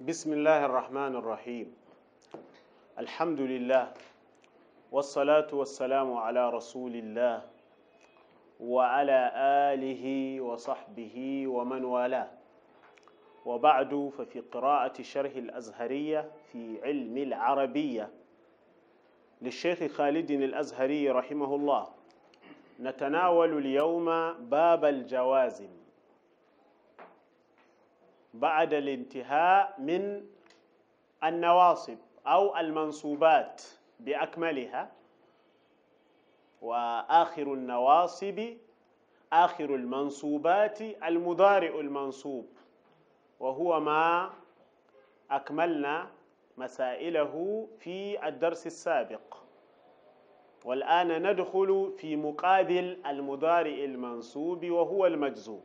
بسم الله الرحمن الرحيم. الحمد لله والصلاة والسلام على رسول الله وعلى آله وصحبه ومن والاه. وبعد ففي قراءة شرح الأزهرية في علم العربية للشيخ خالد الأزهري رحمه الله نتناول اليوم باب الجوازم. بعد الانتهاء من النواصب أو المنصوبات بأكملها وآخر النواصب آخر المنصوبات المضارع المنصوب وهو ما أكملنا مسائله في الدرس السابق. والآن ندخل في مقابل المضارع المنصوب وهو المجزوم.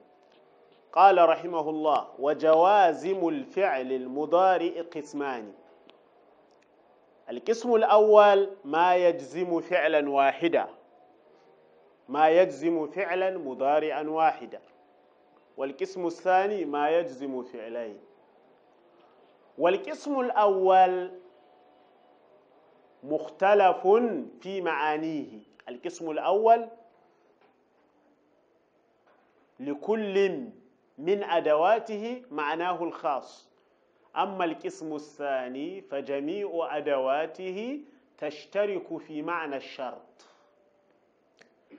قال رحمه الله وجوازم الفعل المضارع قسمان. القسم الأول ما يجزم فعلا واحدا. ما يجزم فعلا مضارعا واحدا. والقسم الثاني ما يجزم فعلين. والقسم الأول مختلف في معانيه. القسم الأول لكل من أدواته معناه الخاص. أما القسم الثاني فجميع أدواته تشترك في معنى الشرط.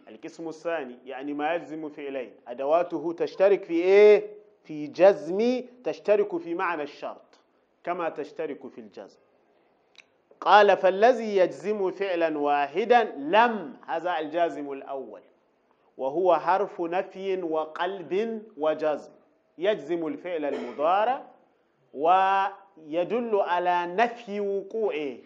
القسم الثاني يعني ما يجزم فعلين. أدواته تشترك في إيه؟ في جزم تشترك في معنى الشرط كما تشترك في الجزم. قال فالذي يجزم فعلا واحدا لم هذا الجازم الأول. وهو حرف نفي وقلب وجزم. يجزم الفعل المضارع ويدل على نفي وقوعه.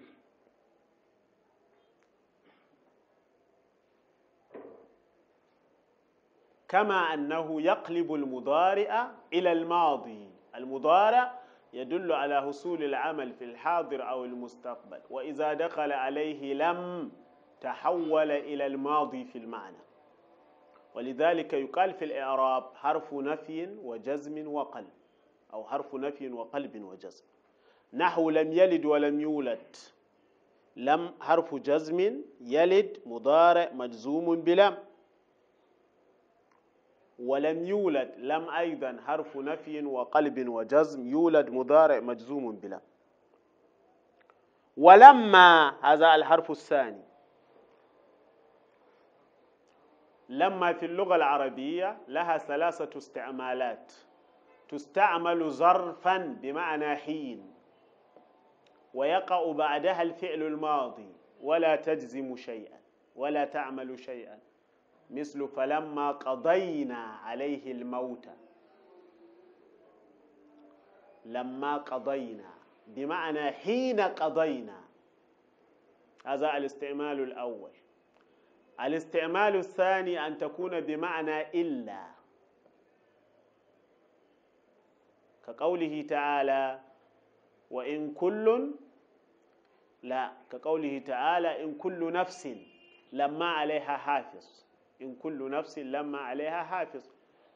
كما أنه يقلب المضارع إلى الماضي. المضارع يدل على حصول العمل في الحاضر أو المستقبل. وإذا دخل عليه لم تحول إلى الماضي في المعنى. ولذلك يقال في الإعراب حرف نفي وجزم وقلب أو حرف نفي وقلب وجزم. نحو لم يلد ولم يولد. لم حرف جزم يلد مضارع مجزوم بلم ولم يولد لم أيضا حرف نفي وقلب وجزم يولد مضارع مجزوم بلم ولما هذا الحرف الثاني. لما في اللغة العربية لها ثلاثة استعمالات. تستعمل ظرفا بمعنى حين ويقع بعدها الفعل الماضي ولا تجزم شيئا ولا تعمل شيئا. مثل فلما قضينا عليه الموت. لما قضينا بمعنى حين قضينا. هذا الاستعمال الأول. الاستعمال الثاني أن تكون بمعنى إلا. كقوله تعالى وإن كل لا كقوله تعالى إن كل نفس لما عليها حافظ. إن كل نفس لما عليها حافظ.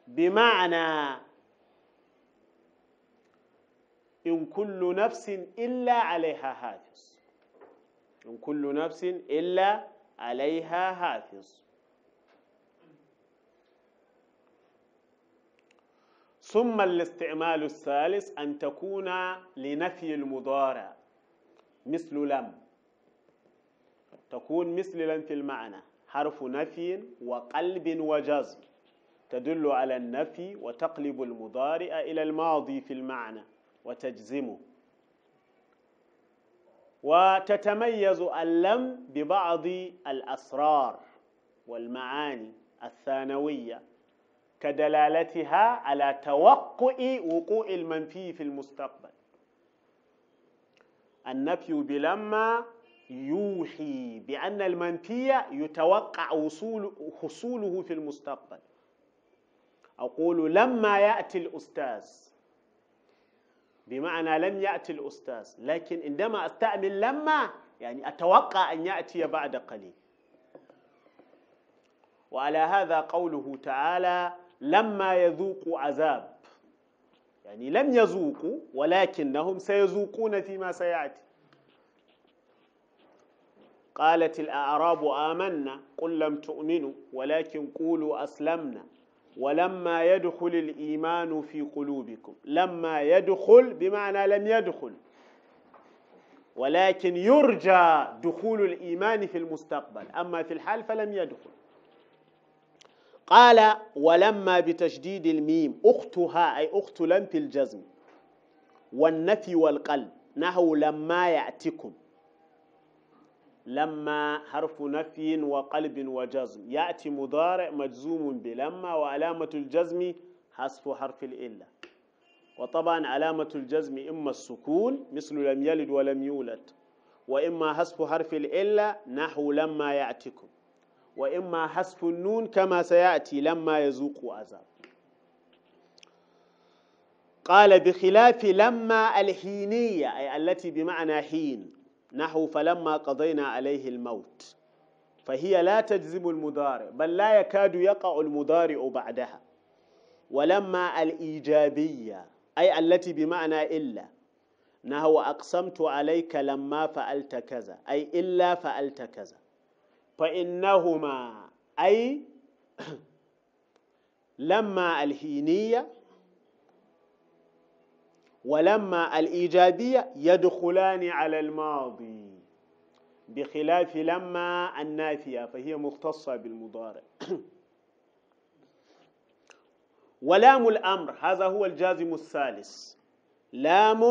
بمعنى إن كل نفس إلا عليها حافظ. إن كل نفس إلا عليها حافظ. ثم الاستعمال الثالث أن تكون لنفي المضارع مثل لم. تكون مثل لم في المعنى حرف نفي وقلب وجزم. تدل على النفي وتقلب المضارع إلى الماضي في المعنى وتجزمه. وتتميز اللم ببعض الأسرار والمعاني الثانوية كدلالتها على توقع وقوع المنفي في المستقبل. النفي بلما يوحي بأن المنفي يتوقع وصول حصوله في المستقبل. أقول لما يأتي الأستاذ بمعنى لم يأتي الأستاذ لكن عندما أستعمل لما يعني أتوقع أن يأتي بعد قليل. وعلى هذا قوله تعالى لما يذوق عذاب. يعني لم يذوقوا ولكنهم سيذوقون فيما سيأتي. قالت الأعراب آمنا. قل لم تؤمنوا ولكن قولوا أسلمنا. ولما يدخل الإيمان في قلوبكم لما يدخل بمعنى لم يدخل ولكن يرجى دخول الإيمان في المستقبل أما في الحال فلم يدخل. قال ولما بتشديد الميم أختها أي أخت لم في الجزم والنفي والقلب نحو لما يأتكم لما حرف نفي وقلب وجزم. يأتي مضارع مجزوم بلما وعلامة الجزم حذف حرف الإلا. وطبعا علامة الجزم إما السكون مثل لم يلد ولم يولد. وإما حذف حرف الإلا نحو لما يأتكم وإما حذف النون كما سيأتي لما يذوق عذاب قال بخلاف لما الحينية أي التي بمعنى حين. نحو فلما قضينا عليه الموت. فهي لا تجزم المضارع بل لا يكاد يقع المضارع بعدها. ولما الإيجابية أي التي بمعنى إلا نحو أقسمت عليك لما فعلت كذا أي إلا فعلت كذا. فإنهما أي لما الهينية ولما الإيجابية يدخلان على الماضي بخلاف لما النافية فهي مختصة بالمضارع. ولام الأمر هذا هو الجازم الثالث. لام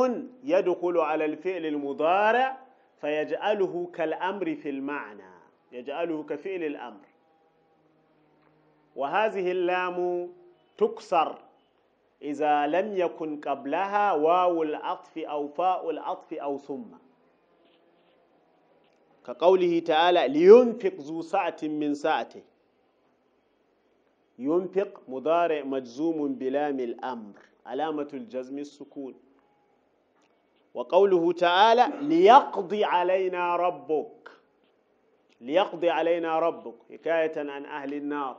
يدخل على الفعل المضارع فيجعله كالأمر في المعنى يجعله كفعل الأمر. وهذه اللام تكسر. إذا لم يكن قبلها واو العطف أو فاء العطف أو ثم. كقوله تعالى لينفق ذو سعة من سعته. ينفق مضارع مجزوم بلام الأمر علامة الجزم السكون. وقوله تعالى ليقضي علينا ربك. ليقضي علينا ربك حكاية عن أهل النار.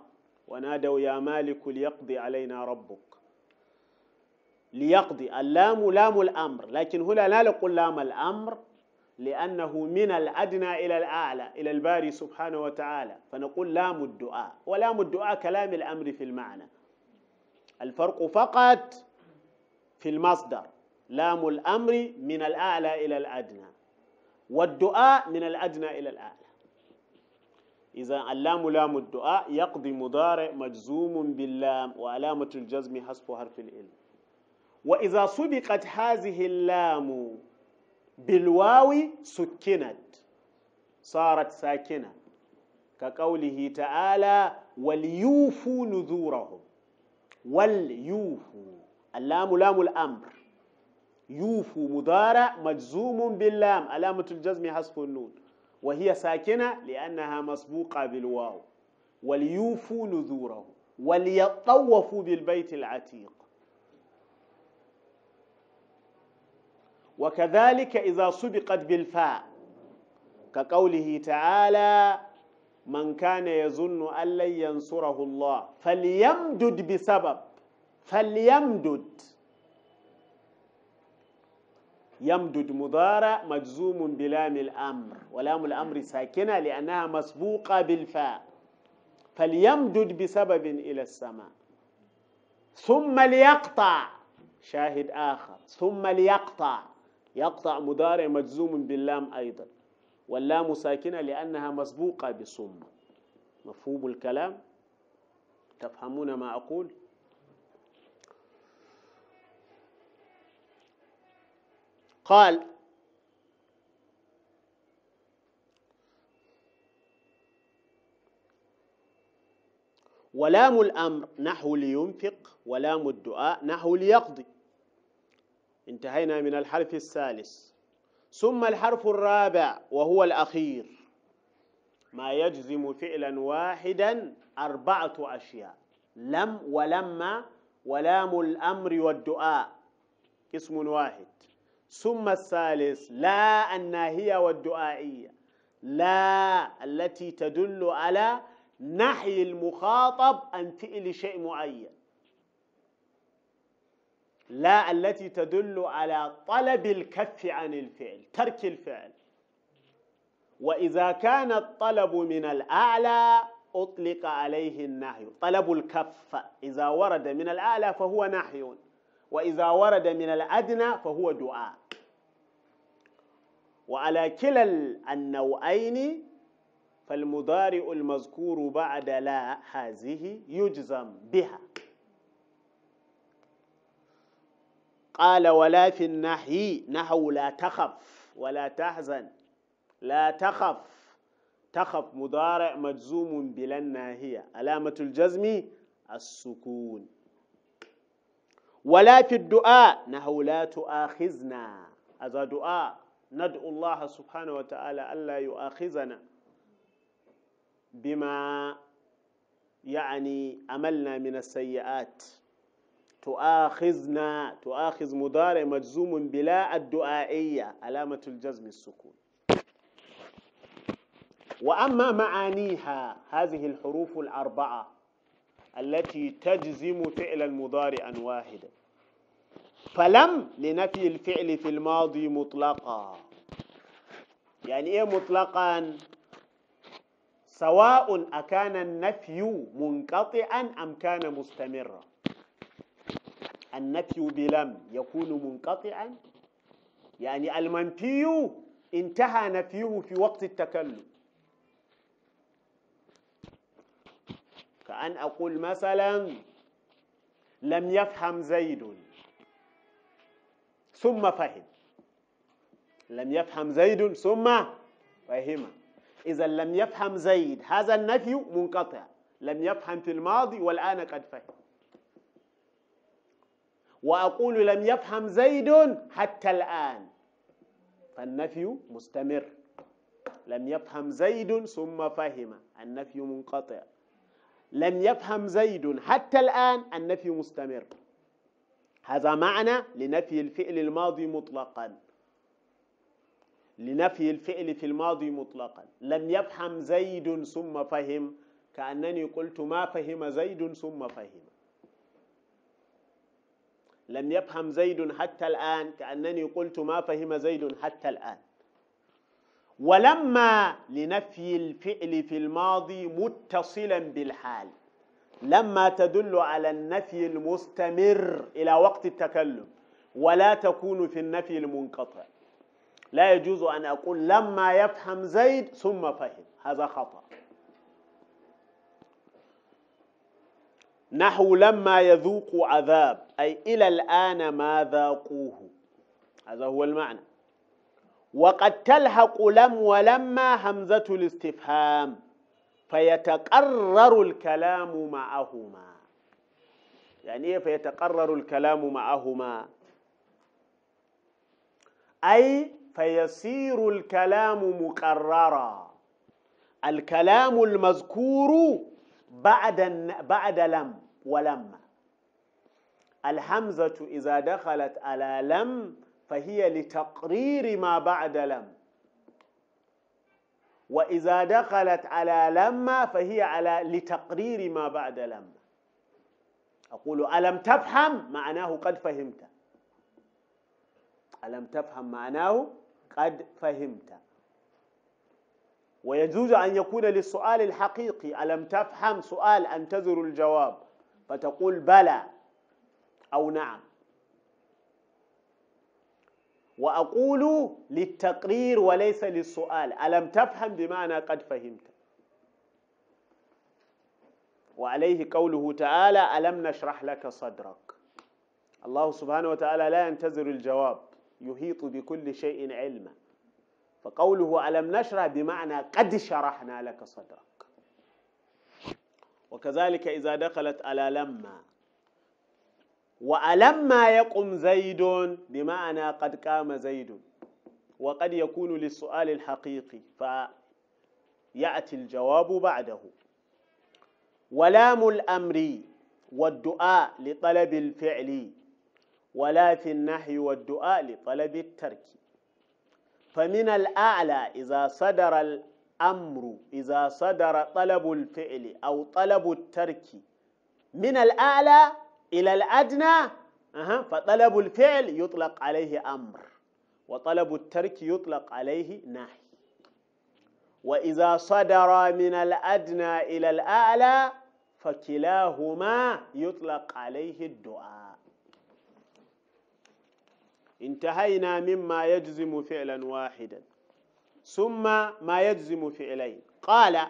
ونادوا يا مالك ليقضي علينا ربك. ليقضي. اللام لام الأمر. لكن هنا لا نقول لام الأمر لأنه من الأدنى إلى الأعلى إلى الباري سبحانه وتعالى. فنقول لام الدعاء. ولام الدعاء كلام الأمر في المعنى. الفرق فقط في المصدر. لام الأمر من الأعلى إلى الأدنى والدعاء من الأدنى إلى الأعلى. إذا اللام لام الدعاء يقضي مضارع مجزوم باللام وعلامة الجزم حسب حرف الإل وإذا سبقت هذه اللام بالواو سكنت صارت ساكنة. كقوله تعالى وليوفوا نذورهم وليوفوا اللام لام الأمر. يوفوا مضارع مجزوم باللام علامة الجزم حسب النون. وهي ساكنة لأنها مسبوقة بالواو. وليوفوا نذورهم وليطوفوا بالبيت العتيق وكذلك إذا سبقت بالفاء كقوله تعالى من كان يظن أن لن ينصره الله فليمدد بسبب فليمدد. يمدد مضارع مجزوم بلام الأمر ولام الأمر ساكنة لأنها مسبوقة بالفاء. فليمدد بسبب إلى السماء. ثم ليقطع شاهد آخر. ثم ليقطع. يقطع مضارع مجزوم باللام أيضا واللام ساكنة لأنها مسبوقة بصم. مفهوم الكلام؟ تفهمون ما أقول؟ قال ولام الأمر نحو لينفق ولام الدعاء نحو ليقضي. انتهينا من الحرف الثالث. ثم الحرف الرابع وهو الأخير. ما يجزم فعلا واحدا أربعة أشياء. لم ولما ولام الأمر والدعاء. اسم واحد. ثم الثالث. لا الناهية والدعائية. لا التي تدل على نحي المخاطب عن فعل شيء معين. لا التي تدل على طلب الكف عن الفعل ترك الفعل. وإذا كان الطلب من الأعلى أطلق عليه النهي. طلب الكف إذا ورد من الأعلى فهو نهي وإذا ورد من الأدنى فهو دعاء. وعلى كلا النوعين فالمضارع المذكور بعد لا هذه يجزم بها. قال ولا في النهي نحو لا تخف ولا تحزن. لا تخف تخف مضارع مجزوم بلا الناهية. علامة الجزم السكون. ولا في الدعاء نحو لا تؤاخذنا. هذا دعاء. ندعو الله سبحانه وتعالى ألا يؤاخذنا بما يعني عملنا من السيئات. تؤاخذنا تؤاخذ مضارع مجزوم بلا الدعائية علامة الجزم السكون. وأما معانيها هذه الحروف الأربعة التي تجزم فعلا مضارعا واحدا. فلم لنفي الفعل في الماضي مطلقا. يعني إيه مطلقا؟ سواء أكان النفي منقطعا أم كان مستمرا. النفي بلم يكون منقطعا. يعني المنفي انتهى نفيه في وقت التكلم. كأن أقول مثلا لم يفهم زيد ثم فهم. لم يفهم زيد ثم فهم. إذا لم يفهم زيد هذا النفي منقطع. لم يفهم في الماضي والآن قد فهم. وأقول لم يفهم زيد حتى الآن. فالنفي مستمر. لم يفهم زيد ثم فهم. النفي منقطع. لم يفهم زيد حتى الآن النفي مستمر. هذا معنى لنفي الفعل الماضي مطلقا. لنفي الفعل في الماضي مطلقا. لم يفهم زيد ثم فهم. كأنني قلت ما فهم زيد ثم فهم. لم يفهم زيد حتى الآن كأنني قلت ما فهم زيد حتى الآن. ولما لنفي الفعل في الماضي متصلا بالحال لما تدل على النفي المستمر إلى وقت التكلم ولا تكون في النفي المنقطع. لا يجوز أن أقول لما يفهم زيد ثم فهم هذا خطأ. نحو لما يذوق عذاب. أي إلى الآن ما ذاقوه. هذا هو المعنى. وقد تلحق لم ولما همزة الاستفهام فيتقرر الكلام معهما. يعني إيه فيتقرر الكلام معهما؟ أي فيصير الكلام مقررا. الكلام المذكور بعد بعد لم ولما. الحمزة إذا دخلت على لم فهي لتقرير ما بعد لم. وإذا دخلت على لما فهي على لتقرير ما بعد لما أقول ألم تفهم معناه قد فهمت. ألم تفهم معناه قد فهمت. ويجوز أن يكون للسؤال الحقيقي ألم تفهم سؤال أنتظر الجواب. فتقول بلى. أو نعم. وأقول للتقرير وليس للسؤال. ألم تفهم بمعنى قد فهمت؟ وعليه قوله تعالى ألم نشرح لك صدرك. الله سبحانه وتعالى لا ينتظر الجواب يحيط بكل شيء علما. فقوله ألم نشرح بمعنى قد شرحنا لك صدرك. وكذلك إذا دخلت على لما وألما يقم زيد بمعنى قد قام زيد وقد يكون للسؤال الحقيقي فيأتي الجواب بعده. ولام الأمر والدعاء لطلب الفعل ولا في النحي والدعاء لطلب الترك. فمن الأعلى إذا صدر الأمر إذا صدر طلب الفعل أو طلب الترك. من الأعلى إلى الأدنى فطلب الفعل يطلق عليه أمر وطلب الترك يطلق عليه نهي. وإذا صدر من الأدنى إلى الأعلى فكلاهما يطلق عليه الدعاء. انتهينا مما يجزم فعلا واحدا. ثم ما يجزم فعلين. قال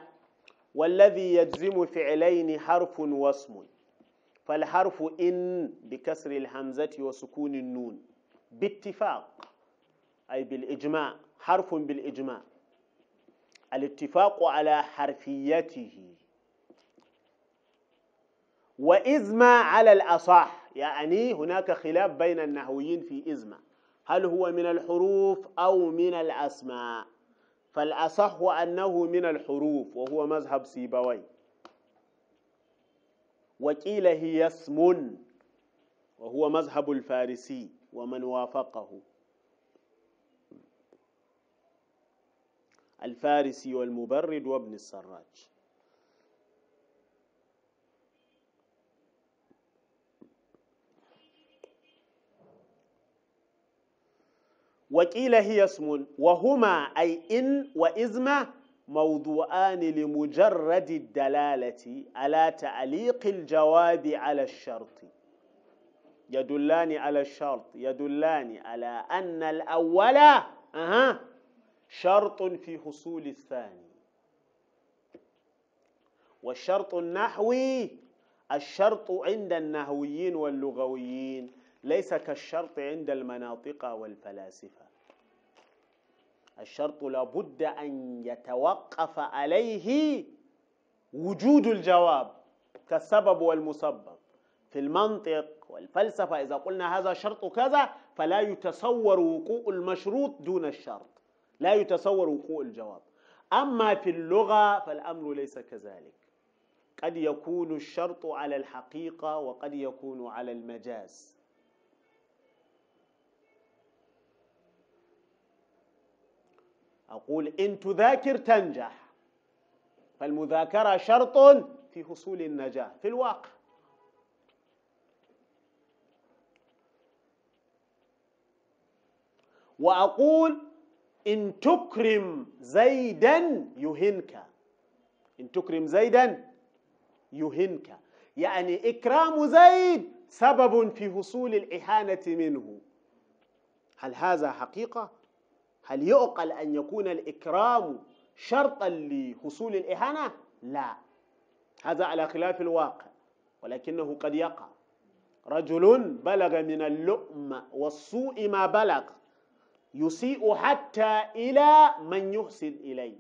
والذي يجزم فعلين حرف واسم. فالحرف إن بكسر الهمزة وسكون النون. باتفاق أي بالإجماع حرف بالإجماع. الاتفاق على حرفيته. وإزما على الأصح يعني هناك خلاف بين النحويين في إزما هل هو من الحروف أو من الأسماء؟ فالأصح أنه من الحروف وهو مذهب سيبوي. وقيل هي اسم وهو مذهب الفارسي ومن وافقه. الفارسي والمبرد وابن السراج. وقيل هي اسم وهما أي إن وإزمة موضوعان لمجرد الدلالة على تعليق الجواب على الشرط. يدلان على الشرط يدلان على أن الأول أها شرط في حصول الثاني. والشرط النحوي الشرط عند النحويين واللغويين ليس كالشرط عند المناطق والفلاسفة. الشرط لابد أن يتوقف عليه وجود الجواب كالسبب والمسبب. في المنطق والفلسفة إذا قلنا هذا شرط كذا فلا يتصور وقوع المشروط دون الشرط لا يتصور وقوع الجواب. أما في اللغة فالأمر ليس كذلك. قد يكون الشرط على الحقيقة وقد يكون على المجاز. أقول إن تذاكر تنجح فالمذاكرة شرط في حصول النجاح في الواقع. وأقول إن تكرم زيدا يهنك. إن تكرم زيدا يهنك. يعني إكرام زيد سبب في حصول الإهانة منه. هل هذا حقيقة؟ هل يعقل أن يكون الإكرام شرطا لحصول الإهانة؟ لا. هذا على خلاف الواقع ولكنه قد يقع. رجل بلغ من اللؤم والسوء ما بلغ يسيء حتى إلى من يحسن إليه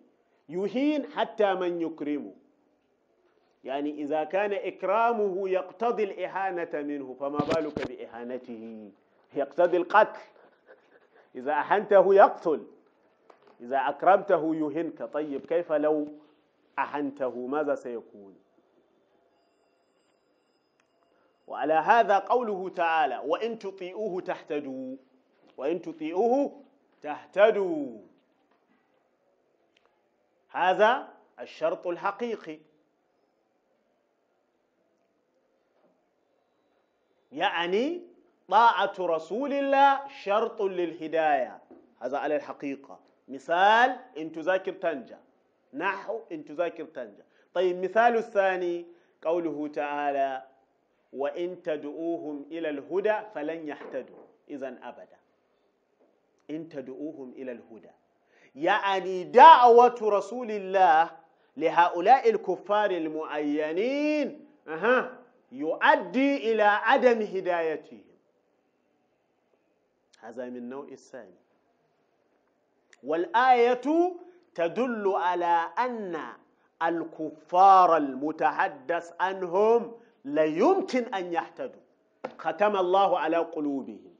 يهين حتى من يكرمه. يعني إذا كان إكرامه يقتضي الإهانة منه فما بالك بإهانته؟ يقتضي القتل. إذا أحنته يقتل. إذا أكرمته يهنك. طيب كيف لو أحنته؟ ماذا سيكون؟ وعلى هذا قوله تعالى وإن تطيئوه تهتدوا. وإن تطيئوه تهتدوا. هذا الشرط الحقيقي. يعني طاعة رسول الله شرط للهداية. هذا على الحقيقة. مثال إن تذاكر تنجى نحو إن تذاكر تنجى طيب مثال الثاني قوله تعالى وإن تدعوهم إلى الهدى فلن يهتدوا. إذا أبدا. إن تدعوهم إلى الهدى. يعني دعوة رسول الله لهؤلاء الكفار المعينين أها يؤدي إلى عدم هدايتهم. هذا من النوع الثاني. والآية تدل على أن الكفار المتحدث عنهم لا يمكن أن يهتدوا. ختم الله على قلوبهم.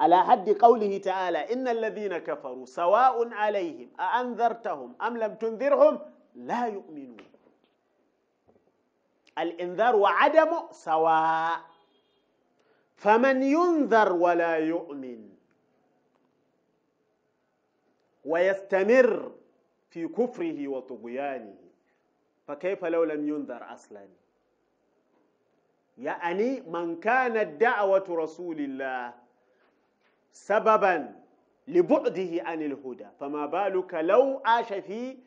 على حد قوله تعالى إن الذين كفروا سواء عليهم أأنذرتهم أم لم تنذرهم لا يؤمنون. الإنذار وعدمه سواء. فمن ينذر ولا يؤمن ويستمر في كفره وطغيانه. فكيف لو لم ينذر أصلا؟ يعني من كانت دعوة رسول الله سببا لبعده عن الهدى فما بالك لو عاش في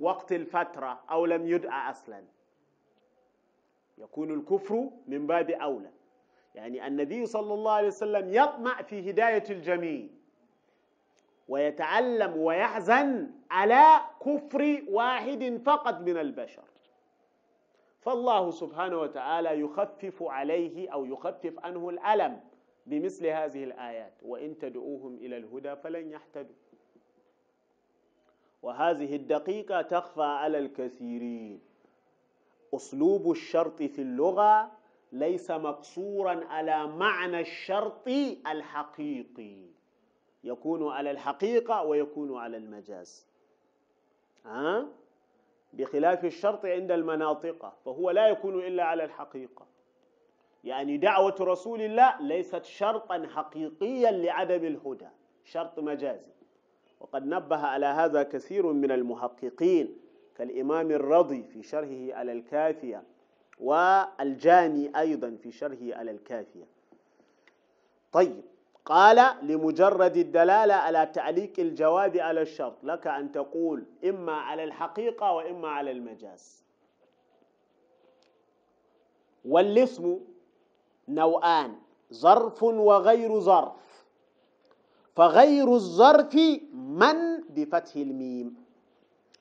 وقت الفترة أو لم يدعى أصلا؟ يكون الكفر من باب أولى. يعني النبي صلى الله عليه وسلم يطمع في هداية الجميع. ويتعلم ويحزن على كفر واحد فقط من البشر. فالله سبحانه وتعالى يخفف عليه أو يخفف عنه الألم بمثل هذه الآيات. وإن تدعوهم إلى الهدى فلن يهتدوا. وهذه الدقيقة تخفى على الكثيرين. أسلوب الشرط في اللغة ليس مقصورا على معنى الشرط الحقيقي. يكون على الحقيقة ويكون على المجاز. ها؟ بخلاف الشرط عند المناطق فهو لا يكون إلا على الحقيقة. يعني دعوة رسول الله ليست شرطا حقيقيا لعدم الهدى شرط مجازي. وقد نبه على هذا كثير من المحققين كالإمام الرضي في شرحه على الكافية والجاني أيضا في شرحه على الكافية. طيب قال لمجرد الدلالة على تعليق الجواب على الشرط لك أن تقول إما على الحقيقة وإما على المجاز. والاسم نوعان ظرف وغير ظرف. فغير الظرف من؟ بفتح الميم.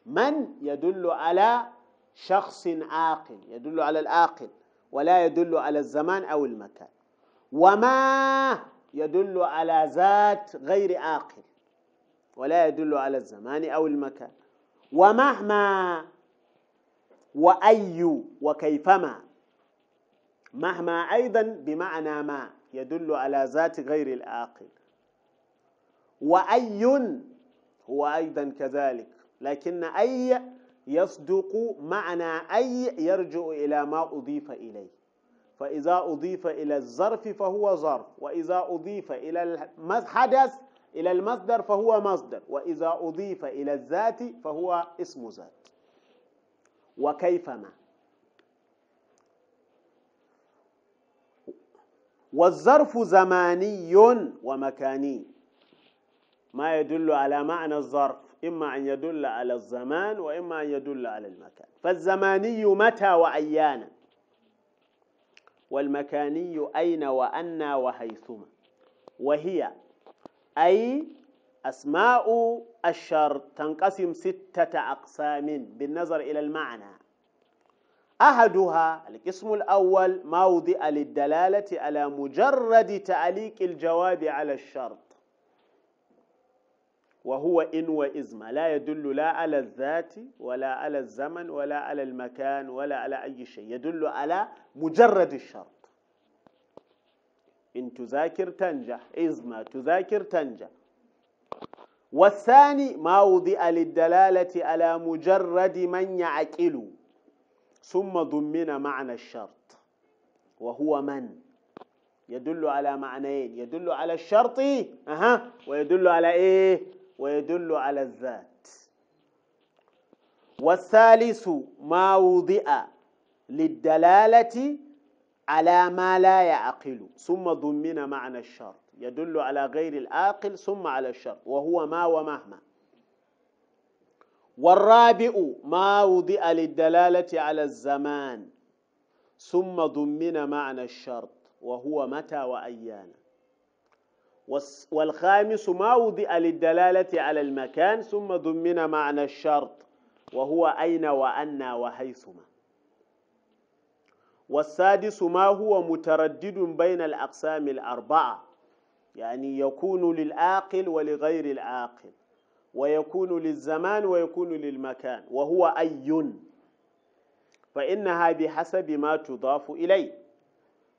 من يدل على شخص عاقل يدل على العاقل ولا يدل على الزمان أو المكان. وما يدل على ذات غير عاقل ولا يدل على الزمان أو المكان. ومهما وأي وكيفما مهما أيضا بمعنى ما يدل على ذات غير العاقل. وأي هو أيضا كذلك لكن أي يصدق معنى أي يرجع إلى ما أضيف إليه. فإذا أضيف إلى الظرف فهو ظرف وإذا أضيف إلى الحدث إلى المصدر فهو مصدر وإذا أضيف إلى الذات فهو اسم ذات. وكيفما والظرف زماني ومكاني. ما يدل على معنى الظرف إما أن يدل على الزمان وإما أن يدل على المكان. فالزماني متى وأيانا؟ والمكاني أين وأنا وحيثما وهي أي أسماء الشرط تنقسم ستة أقسام بالنظر إلى المعنى. أحدها القسم الأول ما وضع للدلالة على مجرد تعليق الجواب على الشرط. وهو إن وإزم لا يدل لا على الذات ولا على الزمن ولا على المكان ولا على أي شيء. يدل على مجرد الشرط. إن تذاكر تنجح إزم تذاكر تنجح. والثاني ما وضع للدلالة على مجرد من يعقل. ثم ضمن معنى الشرط. وهو من؟ يدل على معنيين. يدل على الشرط أها ويدل على إيه؟ ويدل على الذات. والثالث ما وضع للدلالة على ما لا يعقل. ثم ضمن معنى الشرط. يدل على غير العاقل ثم على الشرط. وهو ما ومهما. والرابع ما وضع للدلالة على الزمان. ثم ضمن معنى الشرط. وهو متى وأيانا. والخامس ما وضع للدلالة على المكان ثم ضمن معنى الشرط وهو أين وأنا وحيثما والسادس ما هو متردد بين الأقسام الأربعة يعني يكون للعاقل ولغير العاقل ويكون للزمان ويكون للمكان وهو أي؟ فإنها بحسب ما تضاف إليه.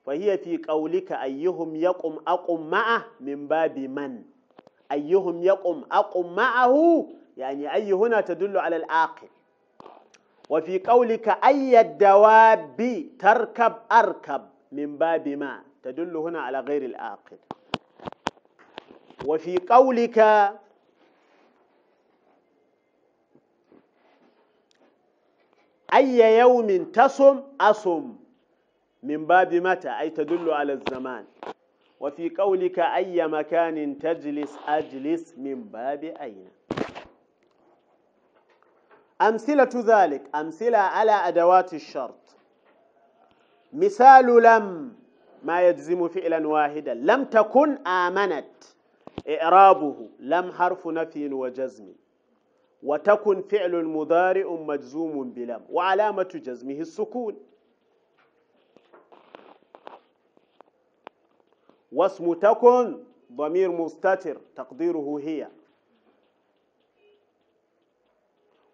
فهي في قولك أيهم يقم أقم معه من باب من؟ أيهم يقم أقم معه؟ يعني أي هنا تدل على العاقل. وفي قولك أي الدواب تركب أركب من باب ما؟ تدل هنا على غير العاقل. وفي قولك أي يوم تصم أصم؟ من باب متى؟ أي تدل على الزمان. وفي قولك أي مكان تجلس أجلس من باب أين؟ أمثلة ذلك أمثلة على أدوات الشرط. مثال لم ما يجزم فعلا واحدا. لم تكن آمنت إعرابه لم حرف نفي وجزم. وتكن فعل مضارع مجزوم بلم. وعلامة جزمه السكون. واسم تكن ضمير مستتر تقديره هي.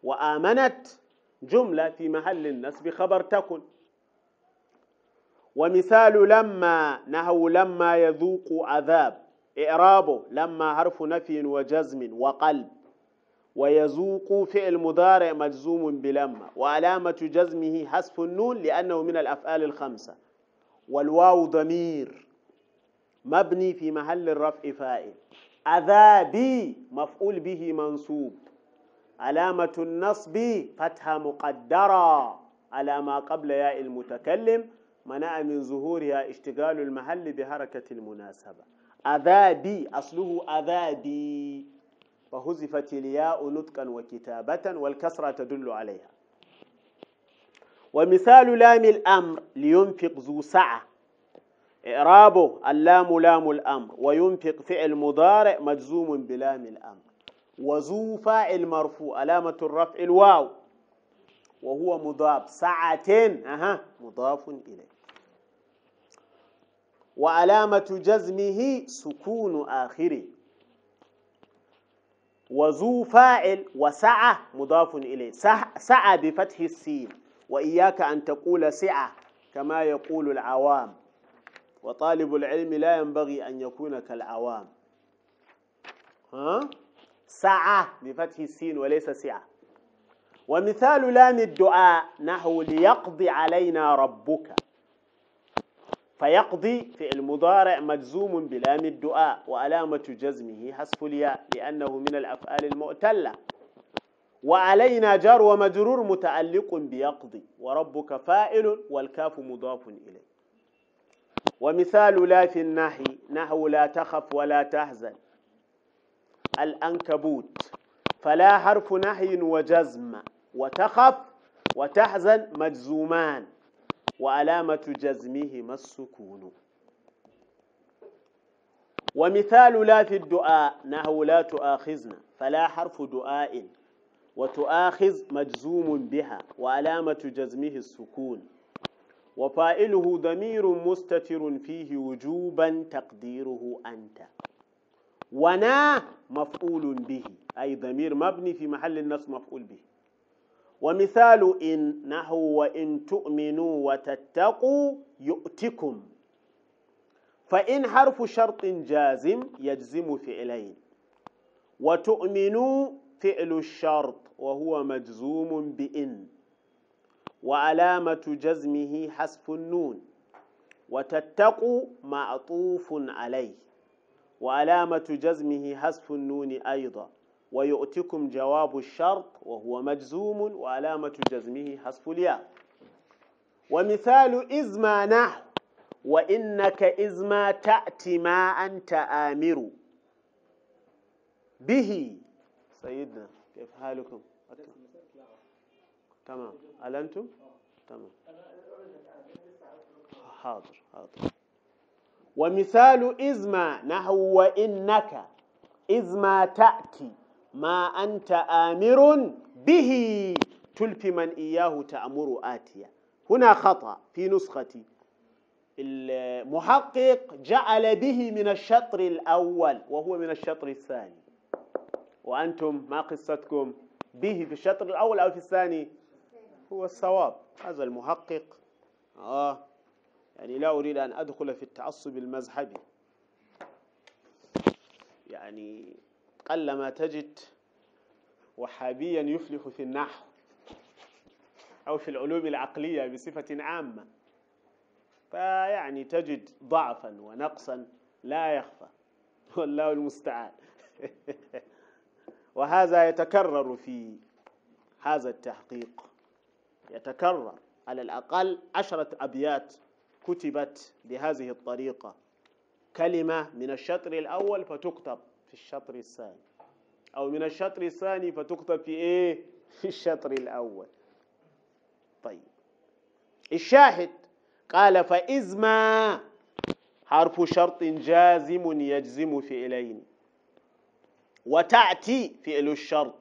وآمنت جملة في محل النسب خبر تكن. ومثال لما نهو لما يذوق عذاب. إعرابه لما حرف نفي وجزم وقلب. ويذوق فعل مضارع مجزوم بلما. وعلامة جزمه حذف النون لأنه من الأفعال الخمسة. والواو ضمير. مبني في محل الرفع فاعل. عذابي مفعول به منصوب. علامة النصب فتحة مقدرة. على ما قبل ياء المتكلم منع من ظهورها اشتغال المحل بحركة المناسبة. أذابي أصله أذابي. فهزفت الياء نطقا وكتابة والكسرة تدل عليها. ومثال لام الأمر لينفق ذو سعة. إعرابه اللام لام الأمر وينفق فعل مضارع مجزوم بلام الأمر. وذو فاعل مرفوع علامة الرفع الواو. وهو مضاف. سعة أها. مضاف إليه. وعلامة جزمه سكون آخره. وذو فاعل وسعة مضاف إليه. سعة بفتح السين. وإياك أن تقول سعة كما يقول العوام. وطالب العلم لا ينبغي أن يكون كالعوام ها؟ سعة بفتح السين وليس سعة. ومثال لام الدعاء نحو ليقضي علينا ربك. فيقضي فعل مضارع مجزوم بلام الدعاء وعلامة جزمه حذف الياء لأنه من الأفعال المعتلة. وعلينا جار ومجرور متعلق بيقضي. وربك فائل والكاف مضاف إليه. ومثال لا في النحي نحو لا تخف ولا تحزن. الأنكبوت. فلا حرف نحي وجزم. وتخف وتحزن مجزومان. وعلامة جزمهما السكون. ومثال لا في الدعاء نحو لا تؤاخذنا. فلا حرف دعاء. وتؤاخذ مجزوم بها. وعلامة جزمه السكون. وفائله ضمير مستتر فيه وجوبا تقديره أنت. ونا مفعول به أي ضمير مبني في محل النص مفعول به. ومثال إن نحو وإن تؤمنوا وتتقوا يؤتكم. فإن حرف شرط جازم يجزم فعلين. وتؤمنوا فعل الشرط وهو مجزوم بإن. وعلامة جزمه حذف النون وتتقوا معطوف عليه وعلامة جزمه حذف النون أيضا ويؤتكم جواب الشرط وهو مجزوم وعلامة جزمه حذف الياء ومثال إذ ما نحو وإنك إذ ما تأتي ما أنت آمر به. سيدنا كيف حالكم؟ تمام. هل أنتم تمام. حاضر حاضر. ومثال إذ ما نحو وإنك إذ ما تأتي ما أنت آمر به. تلف من إياه تأمر آتيا. هنا خطأ في نسختي. المحقق جعل به من الشطر الأول وهو من الشطر الثاني. وأنتم ما قصتكم؟ به في الشطر الأول أو في الثاني؟ هو الصواب هذا المحقق. آه يعني لا أريد أن أدخل في التعصب المذهبي. يعني قلما تجد وحابيا يفلح في النحو أو في العلوم العقلية بصفة عامة فيعني تجد ضعفا ونقصا لا يخفى. والله المستعان. وهذا يتكرر في هذا التحقيق. يتكرر. على الأقل عشرة أبيات كتبت بهذه الطريقة. كلمة من الشطر الأول فتكتب في الشطر الثاني. أو من الشطر الثاني فتكتب في إيه؟ في الشطر الأول. طيب. الشاهد قال فإذ ما حرف شرط جازم يجزم فعلين. وتأتي فعل الشرط.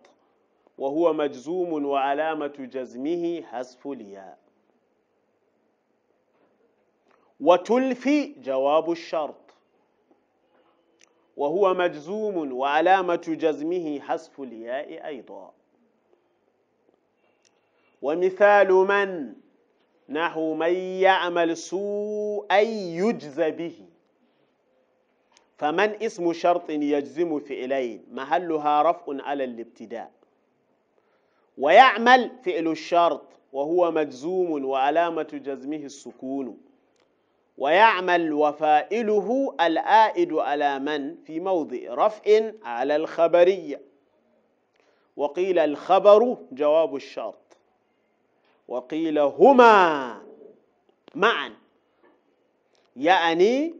وهو مجزوم وعلامة جزمه حذف الياء. وتلفي جواب الشرط. وهو مجزوم وعلامة جزمه حذف الياء أيضا. ومثال من؟ نحو من يعمل سوءا يجز به. فمن اسم شرط يجزم فعلين محلها رفع على الابتداء. ويعمل فعل الشرط وهو مجزوم وعلامة جزمه السكون. ويعمل وفائله الآئد على من؟ في موضع رفع على الخبرية. وقيل الخبر جواب الشرط. وقيل هما معا. يعني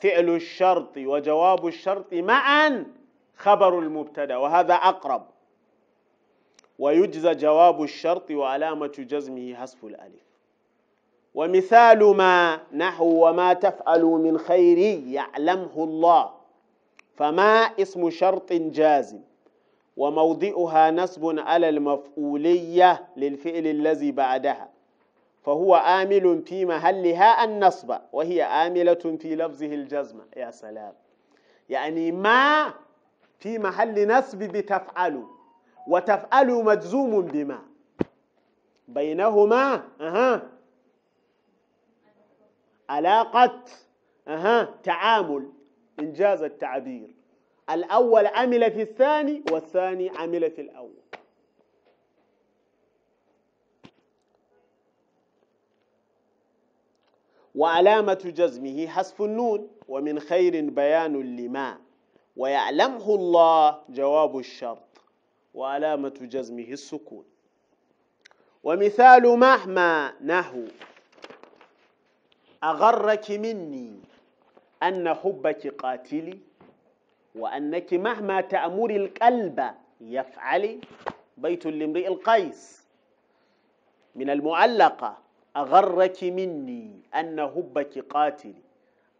فعل الشرط وجواب الشرط معا خبر المبتدأ وهذا أقرب. ويجزى جواب الشرط وعلامة جزمه حذف الألف. ومثال ما نحو وما تفعل من خير يعلمه الله فما اسم شرط جازم وموضعها نصب على المفعولية للفعل الذي بعدها فهو آمل في محلها النصب وهي آملة في لفظه الجزم. يا سلام! يعني ما في محل نصب بتفعل وتفعل مجزوم بما بينهما أها علاقة أها تعامل إنجاز التعبير. الأول عمل في الثاني والثاني عمل في الأول. وعلامة جزمه حذف النون ومن خير بيان لما. ويعلمه الله جواب الشرط وعلامة جزمه السكون. ومثال مهما نحو أغرك مني أن حبك قاتلي وأنك مهما تأمر القلب يفعل. بيت لامرئ القيس. من المعلقة أغرك مني أن حبك قاتل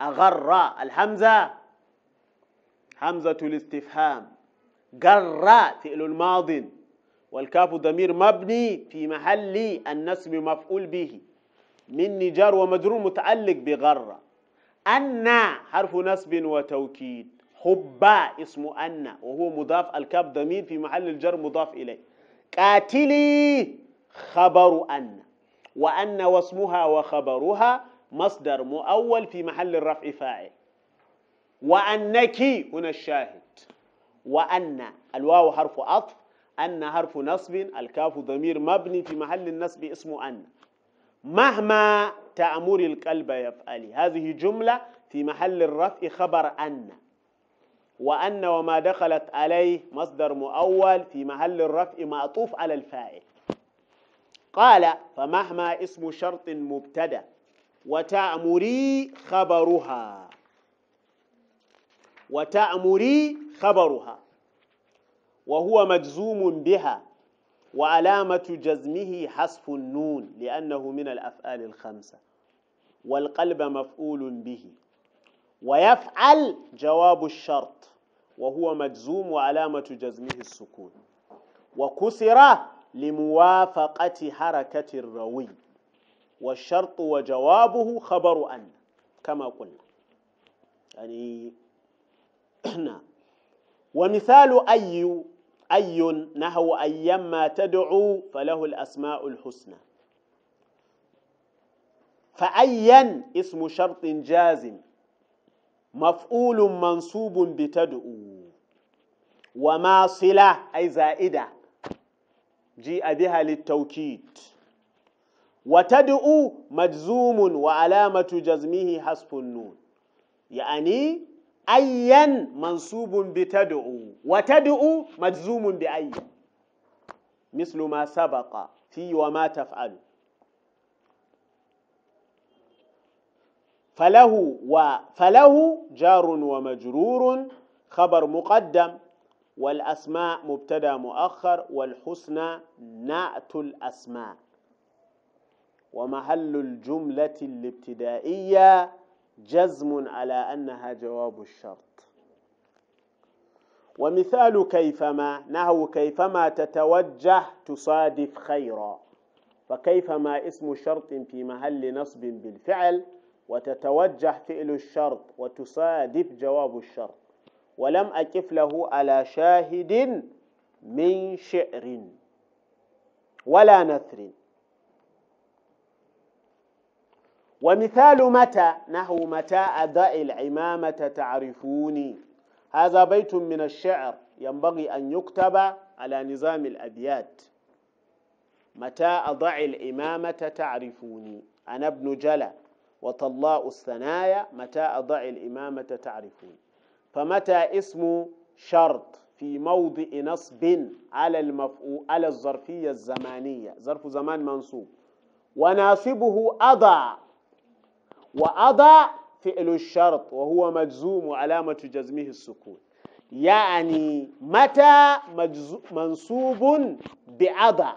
أغر الحمزة همزة الاستفهام. قر فعل الماض والكاف ضمير مبني في محل النسب مفعول به. من جار ومجرور متعلق بغر أن حرف نسب وتوكيد. حبا اسم أن وهو مضاف الكاف ضمير في محل الجر مضاف إليه. قاتلي خبر أن. وأن واسمها وخبرها مصدر مؤول في محل الرفع فاعل. وأنك هنا الشاهد. وأن الواو حرف عطف أن حرف نصب الكاف ضمير مبني في محل النصب اسمه أن. مهما تأمر القلب يفعل. هذه جملة في محل الرفع خبر أن. وأن وما دخلت عليه مصدر مؤول في محل الرفع معطوف على الفاعل. قال فمهما اسم شرط مبتدأ وتأمري خبرها. وتأمري خبرها. وهو مجزوم بها. وعلامة جزمه حذف النون لأنه من الأفعال الخمسة. والقلب مفعول به. ويفعل جواب الشرط. وهو مجزوم وعلامة جزمه السكون. وكسر لموافقة حركة الروي. والشرط وجوابه خبر أن كما قلنا. يعني ومثال أي أي نحو أيما تدعو فله الأسماء الحسنى. فأيا اسم شرط جازم مفعول منصوب بتدعو. وما صلة أي زائدة جيء بها للتوكيد. وتدعو مجزوم وعلامة جزمه حذف النون. يعني أيا منصوب بتدعو وتدعو مجزوم بأي مثل ما سبق في وما تفعل فله وفله جار ومجرور خبر مقدم والأسماء مبتدا مؤخر والحسنى نعت الأسماء ومحل الجملة الابتدائية جزم على أنها جواب الشرط. ومثال كيفما نحو كيفما تتوجه تصادف خيرا. فكيفما اسم شرط في محل نصب بالفعل وتتوجه فعل الشرط وتصادف جواب الشرط. ولم أكف له على شاهد من شعر ولا نثر. ومثال متى؟ نحو متى أدع العمامة تعرفوني؟ هذا بيت من الشعر ينبغي أن يكتب على نظام الأبيات. متى أضع الإمامة تعرفوني؟ أنا ابن جلا وطلاء الثنايا متى أضع الإمامة تعرفوني؟ فمتى اسم شرط في موضع نصب على المفعول على الظرفية الزمانية؟ ظرف زمان منصوب. وناصبه أضع. وأضع فعل الشرط وهو مجزوم وعلامة جزمه السكون. يعني متى منصوب بأضع؟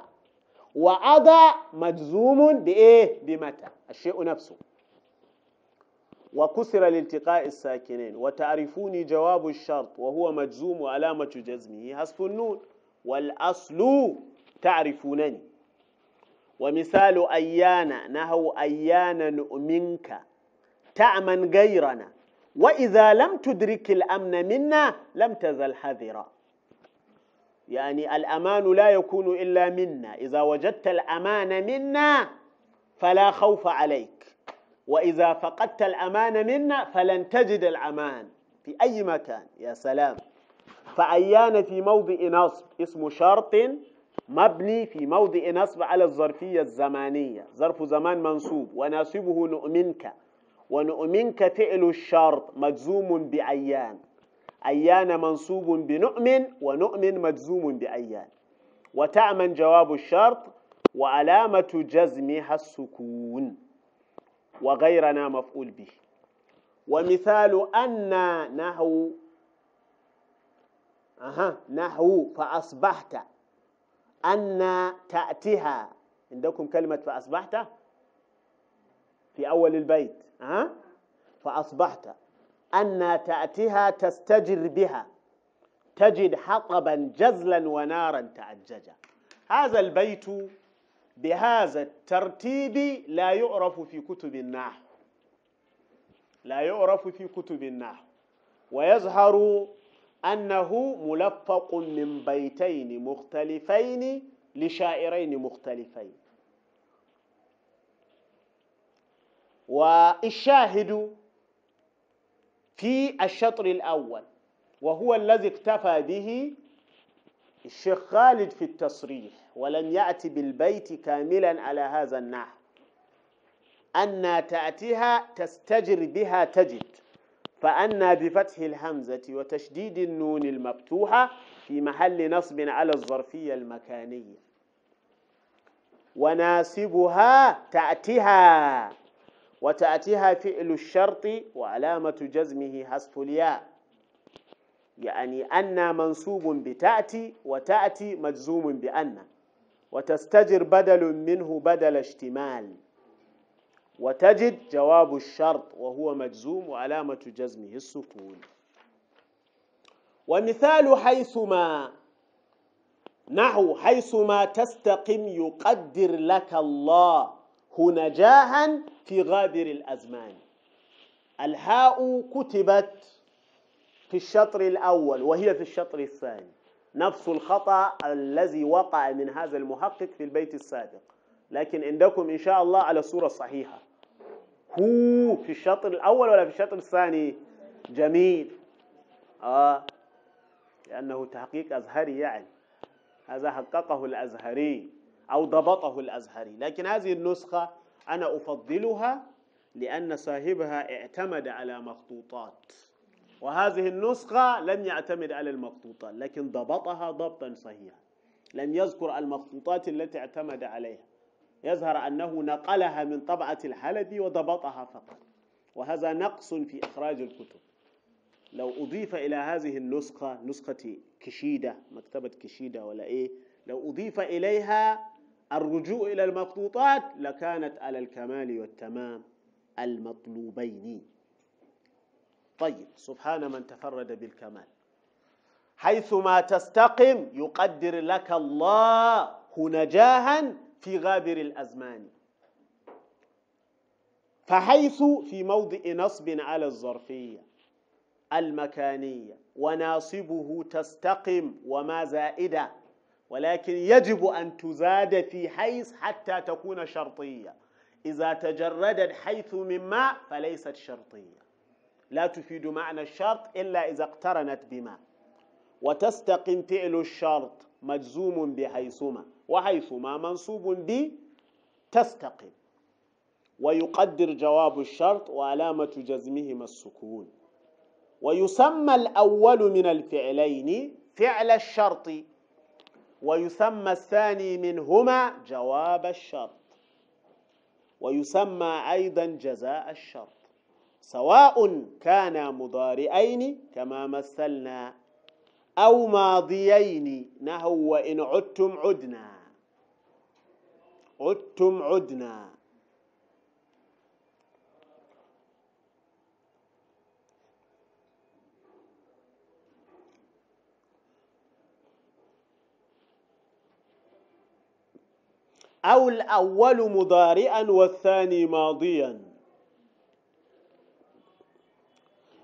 وأضع مجزوم بإيه؟ بمتى؟ الشيء نفسه. وكسر الالتقاء الساكنين. وتعرفوني جواب الشرط وهو مجزوم وعلامة جزمه. حذف النون والأصل تعرفونني. ومثال أيانا نهو أيانا نؤمنك. تأمن غيرنا. وإذا لم تدرك الأمن منا لم تزل حذرا. يعني الأمان لا يكون إلا منا. إذا وجدت الأمان منا فلا خوف عليك. وإذا فقدت الأمان منا فلن تجد الأمان. في أي مكان؟ يا سلام. فأيان في موضع نصب. اسم شرط مبني في موضع نصب على الظرفية الزمانية. ظرف زمان منصوب. وناصبه نؤمنك. ونؤمنك فعل الشرط مجزوم بأيان. أيان منصوب بنؤمن ونؤمن مجزوم بأيان. وتعمن جواب الشرط وعلامة جزمها السكون وغيرنا مفعول به. ومثال أن نحو أها نحو فأصبحت. أن تأتيها. عندكم كلمة فأصبحت؟ في أول البيت أه؟ فأصبحت أن تأتيها تستجر بها تجد حطبا جزلا ونارا تعججا هذا البيت بهذا الترتيب لا يعرف في كتب النحو. لا يعرف في كتب النحو. ويظهر أنه ملفق من بيتين مختلفين لشاعرين مختلفين. والشاهد في الشطر الأول وهو الذي اكتفى به الشيخ خالد في التصريح ولم يأتي بالبيت كاملا على هذا النحو. أن تأتيها تستجر بها تجد فأن بفتح الهمزة وتشديد النون المفتوحة في محل نصب على الظرفية المكانية. وناسبها تأتيها. وتأتيها فعل الشرط وعلامة جزمه حذف الياء. يعني أن منصوب بتأتي وتأتي مجزوم بأن وتستجر بدل منه بدل اشتمال. وتجد جواب الشرط وهو مجزوم وعلامة جزمه السكون. ومثال حيثما نحو حيثما تستقم يقدر لك الله. نجاها في غابر الأزمان. الهاء كتبت في الشطر الأول وهي في الشطر الثاني. نفس الخطأ الذي وقع من هذا المحقق في البيت السابق لكن عندكم إن شاء الله على الصورة الصحيحة هو في الشطر الأول ولا في الشطر الثاني؟ جميل. آه لأنه تحقيق أزهري يعني. هذا حققه الأزهري. أو ضبطه الأزهري. لكن هذه النسخة أنا أفضلها لأن صاحبها اعتمد على مخطوطات. وهذه النسخة لم يعتمد على المخطوطات لكن ضبطها ضبطا صحيحا. لم يذكر المخطوطات التي اعتمد عليها. يظهر أنه نقلها من طبعة الحلبي وضبطها فقط. وهذا نقص في إخراج الكتب. لو أضيف إلى هذه النسخة نسخة كشيدة مكتبة كشيدة ولا إيه لو أضيف إليها الرجوع إلى المخطوطات لكانت على الكمال والتمام المطلوبين. طيب سبحان من تفرد بالكمال. حيثما تستقم يقدر لك الله نجاها في غابر الأزمان. فحيث في موضع نصب على الظرفية المكانية وناصبه تستقم وما زائدة ولكن يجب أن تزاد في حيث حتى تكون شرطية. إذا تجردت حيث مما فليست شرطية. لا تفيد معنى الشرط إلا إذا اقترنت بما وتستقم فعل الشرط مجزوم بحيثما وحيثما منصوب ب تستقم. ويقدر جواب الشرط وعلامة جزمهما السكون. ويسمى الأول من الفعلين فعل الشرط ويسمى الثاني منهما جواب الشرط. ويسمى أيضا جزاء الشرط. سواء كانا مضارئين كما مثلنا أو ماضيين نهو وإن عدتم عدنا. عدتم عدنا. أو الأول مضارئا والثاني ماضيا.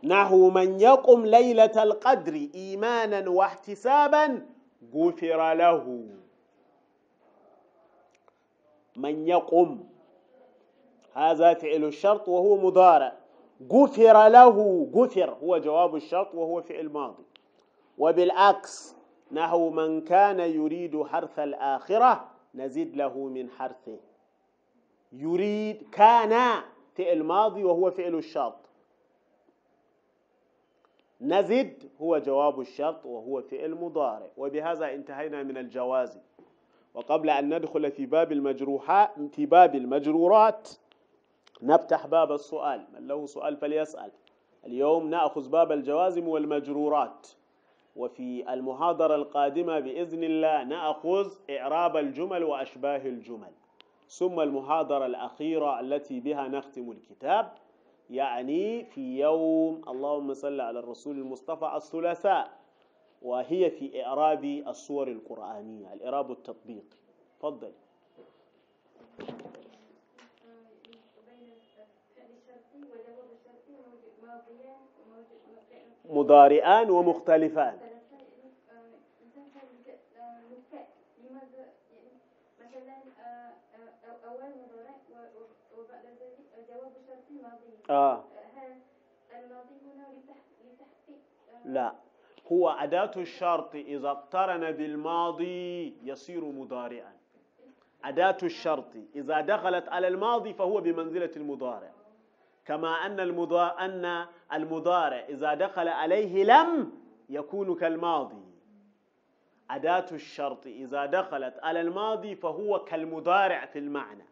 نحو من يقم ليلة القدر إيمانا واحتسابا غفر له. من يقم هذا فعل الشرط وهو مضارع. غفر له غفر هو جواب الشرط وهو فعل ماضي. وبالعكس نحو من كان يريد حرث الآخرة نزيد له من حرثه. يريد كان فعل ماضي وهو فعل الشرط. نزد هو جواب الشرط وهو فعل مضارع. وبهذا انتهينا من الجواز. وقبل أن ندخل في باب المجروحات في باب المجرورات نفتح باب السؤال. من له سؤال فليسأل. اليوم نأخذ باب الجوازم والمجرورات. وفي المحاضرة القادمة بإذن الله نأخذ إعراب الجمل وأشباه الجمل. ثم المحاضرة الأخيرة التي بها نختم الكتاب يعني في يوم اللهم صل على الرسول المصطفى الثلاثاء وهي في إعراب الصور القرآنية الإعراب التطبيقي. تفضل. مضارئان ومختلفان. آه. لا. هو أداة الشرط إذا اقترن بالماضي يصير مضارعا. أداة الشرط إذا دخلت على الماضي فهو بمنزلة المضارع. كما أن المضارع, أن المضارع إذا دخل عليه لم يكون كالماضي. أداة الشرط إذا دخلت على الماضي فهو كالمضارع في المعنى.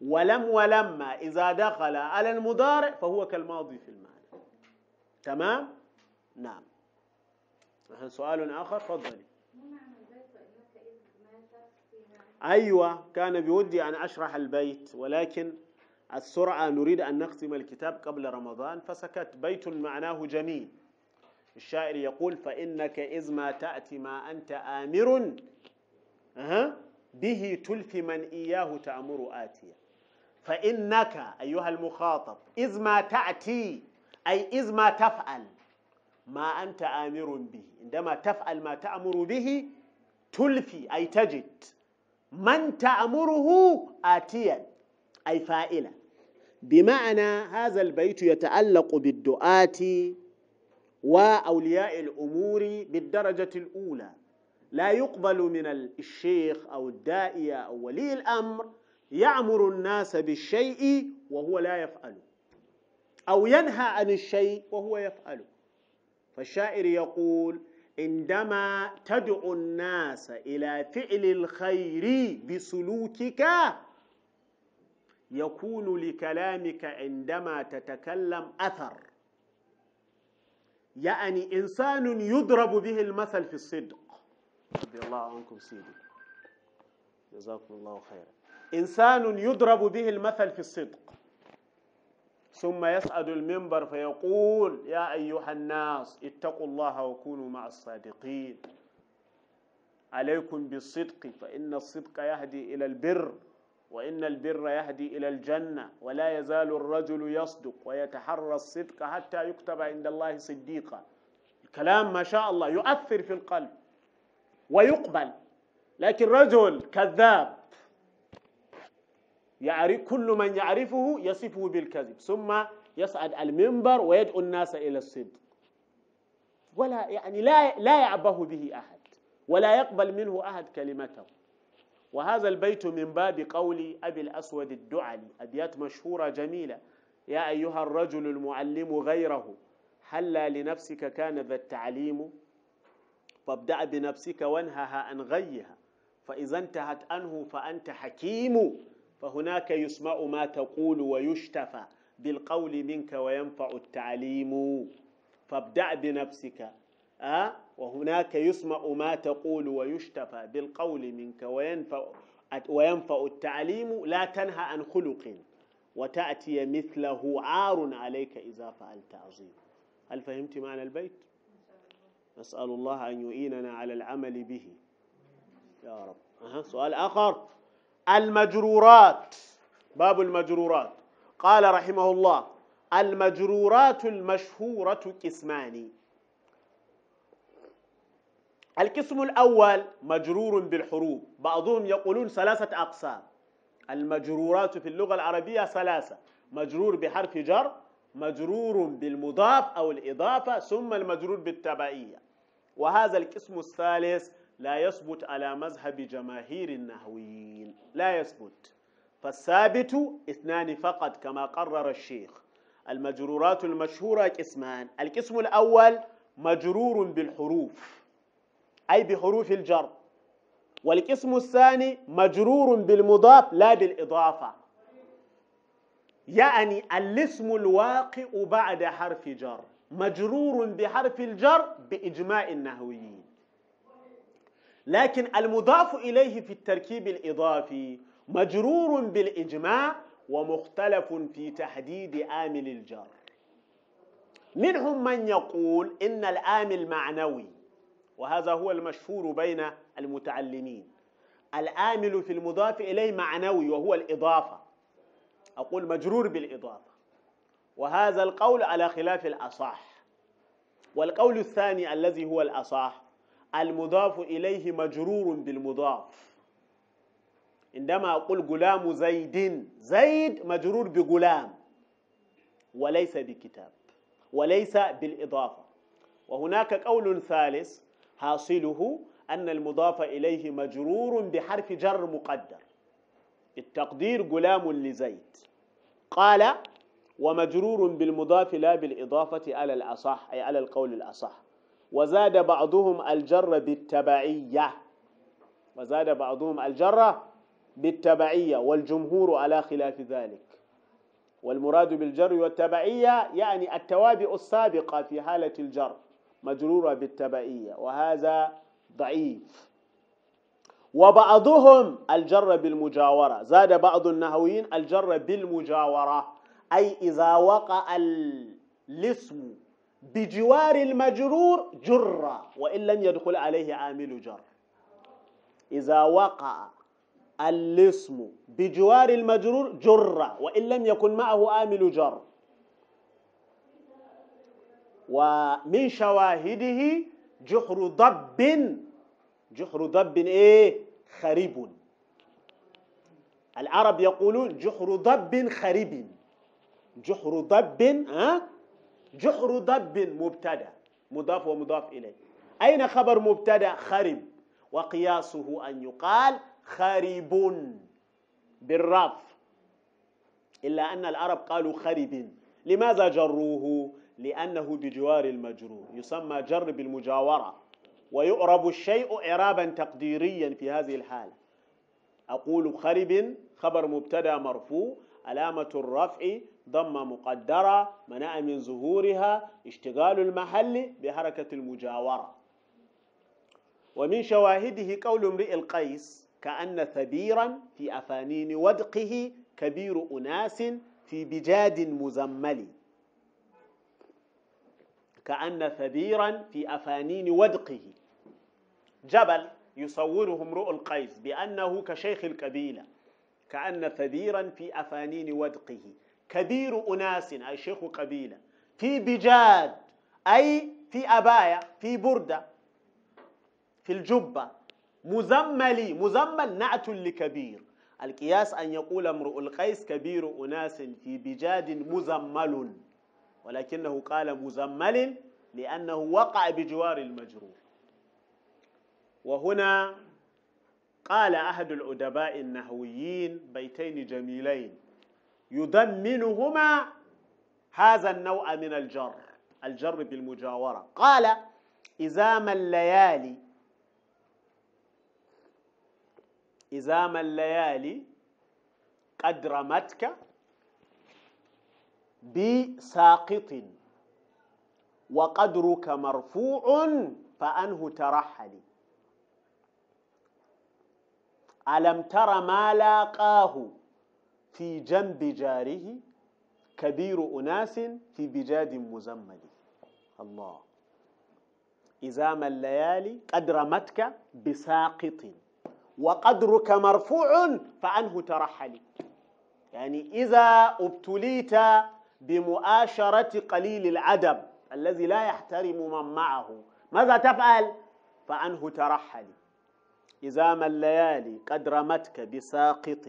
ولم ولما إذا دخل على المضارع فهو كالماضي في المعنى. تمام؟ نعم. سؤال آخر تفضلي. أيوة كان بودي أن أشرح البيت ولكن السرعة نريد أن نختم الكتاب قبل رمضان فسكت. بيت معناه جميل. الشاعر يقول فإنك إذ ما تأتي ما أنت آمر به تلف من إياه تأمر آتيا. فإنك أيها المخاطب إذ ما تأتي أي إذ ما تفعل ما أنت آمر به. عندما تفعل ما تأمر به تلفي أي تجد. من تأمره آتيا أي فائلا بمعنى هذا البيت يتعلق بالدعاة وأولياء الأمور بالدرجة الأولى. لا يقبل من الشيخ أو الدائية أو ولي الأمر يعمر الناس بالشيء وهو لا يفعله أو ينهى عن الشيء وهو يفعله فالشاعر يقول عندما تدعو الناس إلى فعل الخير بسلوكك يكون لكلامك عندما تتكلم أثر. يعني إنسان يضرب به المثل في الصدق. رضي الله عنكم سيدي. جزاكم الله خيرا. إنسان يضرب به المثل في الصدق. ثم يسعد المنبر فيقول يا أيها الناس اتقوا الله وكونوا مع الصادقين. عليكم بالصدق فإن الصدق يهدي إلى البر وإن البر يهدي إلى الجنة ولا يزال الرجل يصدق ويتحرى الصدق حتى يكتب عند الله صديقا. الكلام ما شاء الله يؤثر في القلب ويقبل لكن رجل كذاب يعرف كل من يعرفه يصفه بالكذب. ثم يصعد المنبر ويدعو الناس إلى الصدق. ولا يعني لا لا يعبه به أحد ولا يقبل منه أحد كلمته. وهذا البيت من باب قول أبي الأسود الدعلي أبيات مشهورة جميلة. يا أيها الرجل المعلم غيره هلا لنفسك كان ذا التعليم؟ فابدأ بنفسك وانهها عن غيها. فإذا انتهت عنه فأنت حكيم. فهناك يسمع ما تقول ويشتفى بالقول منك وينفع التعليم فابدأ بنفسك أه؟ وهناك يسمع ما تقول ويشتفى بالقول منك وينفع وينفع التعليم لا تنهى عن خلق وتأتي مثله عار عليك إذا فعلت عظيم هل فهمت معنى البيت؟ نسأل الله أن يعيننا على العمل به يا رب أه. سؤال آخر المجرورات. باب المجرورات. قال رحمه الله المجرورات المشهورة قسمان. القسم الأول مجرور بالحروف بعضهم يقولون ثلاثة أقسام. المجرورات في اللغة العربية ثلاثة مجرور بحرف جر مجرور بالمضاف أو الإضافة ثم المجرور بالتبعية. وهذا القسم الثالث لا يثبت على مذهب جماهير النحويين لا يثبت. فالثابت اثنان فقط كما قرر الشيخ. المجرورات المشهورة قسمان. القسم الأول مجرور بالحروف أي بحروف الجر. والقسم الثاني مجرور بالمضاف لا بالإضافة. يعني الاسم الواقع بعد حرف جر. مجرور بحرف الجر بإجماع النحويين لكن المضاف إليه في التركيب الإضافي مجرور بالإجماع ومختلف في تحديد آمل الجر منهم من يقول إن الآمل معنوي وهذا هو المشهور بين المتعلمين. الآمل في المضاف إليه معنوي وهو الإضافة أقول مجرور بالإضافة. وهذا القول على خلاف الأصح. والقول الثاني الذي هو الأصح المضاف إليه مجرور بالمضاف. عندما أقول غلام زيد زيد مجرور بغلام وليس بكتاب وليس بالإضافة. وهناك قول ثالث حاصله أن المضاف إليه مجرور بحرف جر مقدر. التقدير غلام لزيد. قال ومجرور بالمضاف لا بالإضافة على الأصح أي على القول الأصح. وزاد بعضهم الجر بالتبعية. وزاد بعضهم الجر بالتبعية والجمهور على خلاف ذلك. والمراد بالجر والتبعية يعني التوابع السابقة في حالة الجر مجرورة بالتبعية وهذا ضعيف. وبعضهم الجر بالمجاورة زاد بعض النهويين الجر بالمجاورة أي إذا وقع الاسم بجوار المجرور جر وإن لم يدخل عليه عامل جر. إذا وقع الاسم بجوار المجرور جر وإن لم يكن معه عامل جر. ومن شواهده جحر ضب. جحر ضب إيه؟ خريب. العرب يقولون جحر ضب خريب. جحر ضب ها؟ جحر ضب مبتدأ. مضاف ومضاف إليه. أين خبر مبتدأ؟ خرب وقياسه أن يقال خريب بالرف. إلا أن العرب قالوا خرب لماذا جروه؟ لأنه بجوار المجرور. يسمى جر بالمجاورة. ويعرب الشيء إعرابا تقديريا في هذه الحالة. أقول خرب خبر مبتدأ مرفوع. علامة الرفع ضمة مقدرة منع من ظهورها اشتغال المحل بحركة المجاورة. ومن شواهده قول امرئ القيس كأن ثبيرا في أفانين ودقه كبير أناس في بجاد مزمل. كأن ثبيرا في أفانين ودقه. جبل يصوره امرؤ القيس بأنه كشيخ القبيلة كأن ثبيرا في أفانين ودقه. كبير أناس أي شيخ قبيلة. في بجاد أي في أبايا في بردة في الجبة. مزمل مزمل نعت لكبير. القياس أن يقول امرؤ القيس كبير أناس في بجاد مزمل ولكنه قال مزمل لأنه وقع بجوار المجرور. وهنا قال أحد الأدباء النحويين بيتين جميلين. يضمنهما هذا النوع من الجر الجر بالمجاورة. قال إزام الليالي إزام الليالي قد رمتك بساقط وقدرك مرفوع فأنه ترحلي ألم تر ما لاقاه؟ في جنب جاره كبير أناس في بجاد مزمل. الله. إزام الليالي قد رمتك بساقط. وقدرك مرفوع فعنه ترحلي يعني إذا أبتليت بمؤاشرة قليل العدب الذي لا يحترم من معه ماذا تفعل؟ فعنه ترحلي إزام الليالي قد رمتك بساقط.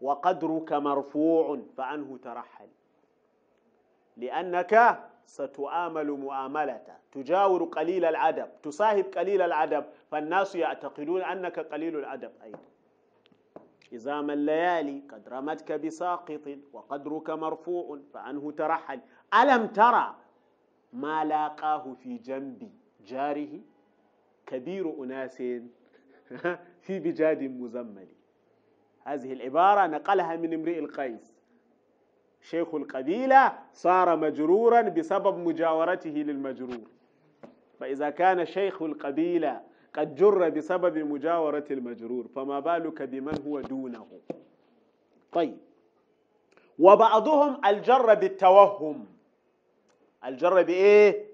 وقدرك مرفوع فعنه ترحل. لأنك ستؤامل مؤاملة تجاور قليل العدب تصاحب قليل العدب فالناس يعتقدون أنك قليل العدب أيضا. إزام الليالي قد رمتك بساقط وقدرك مرفوع فعنه ترحل. ألم ترى ما لاقاه في جنب جاره؟ كبير أناس في بجاد مزمل. هذه العبارة نقلها من امرئ القيس. شيخ القبيلة صار مجرورا بسبب مجاورته للمجرور. فإذا كان شيخ القبيلة قد جر بسبب مجاورة المجرور فما بالك بمن هو دونه؟ طيب. وبعضهم الجر بالتوهم. الجر بإيه؟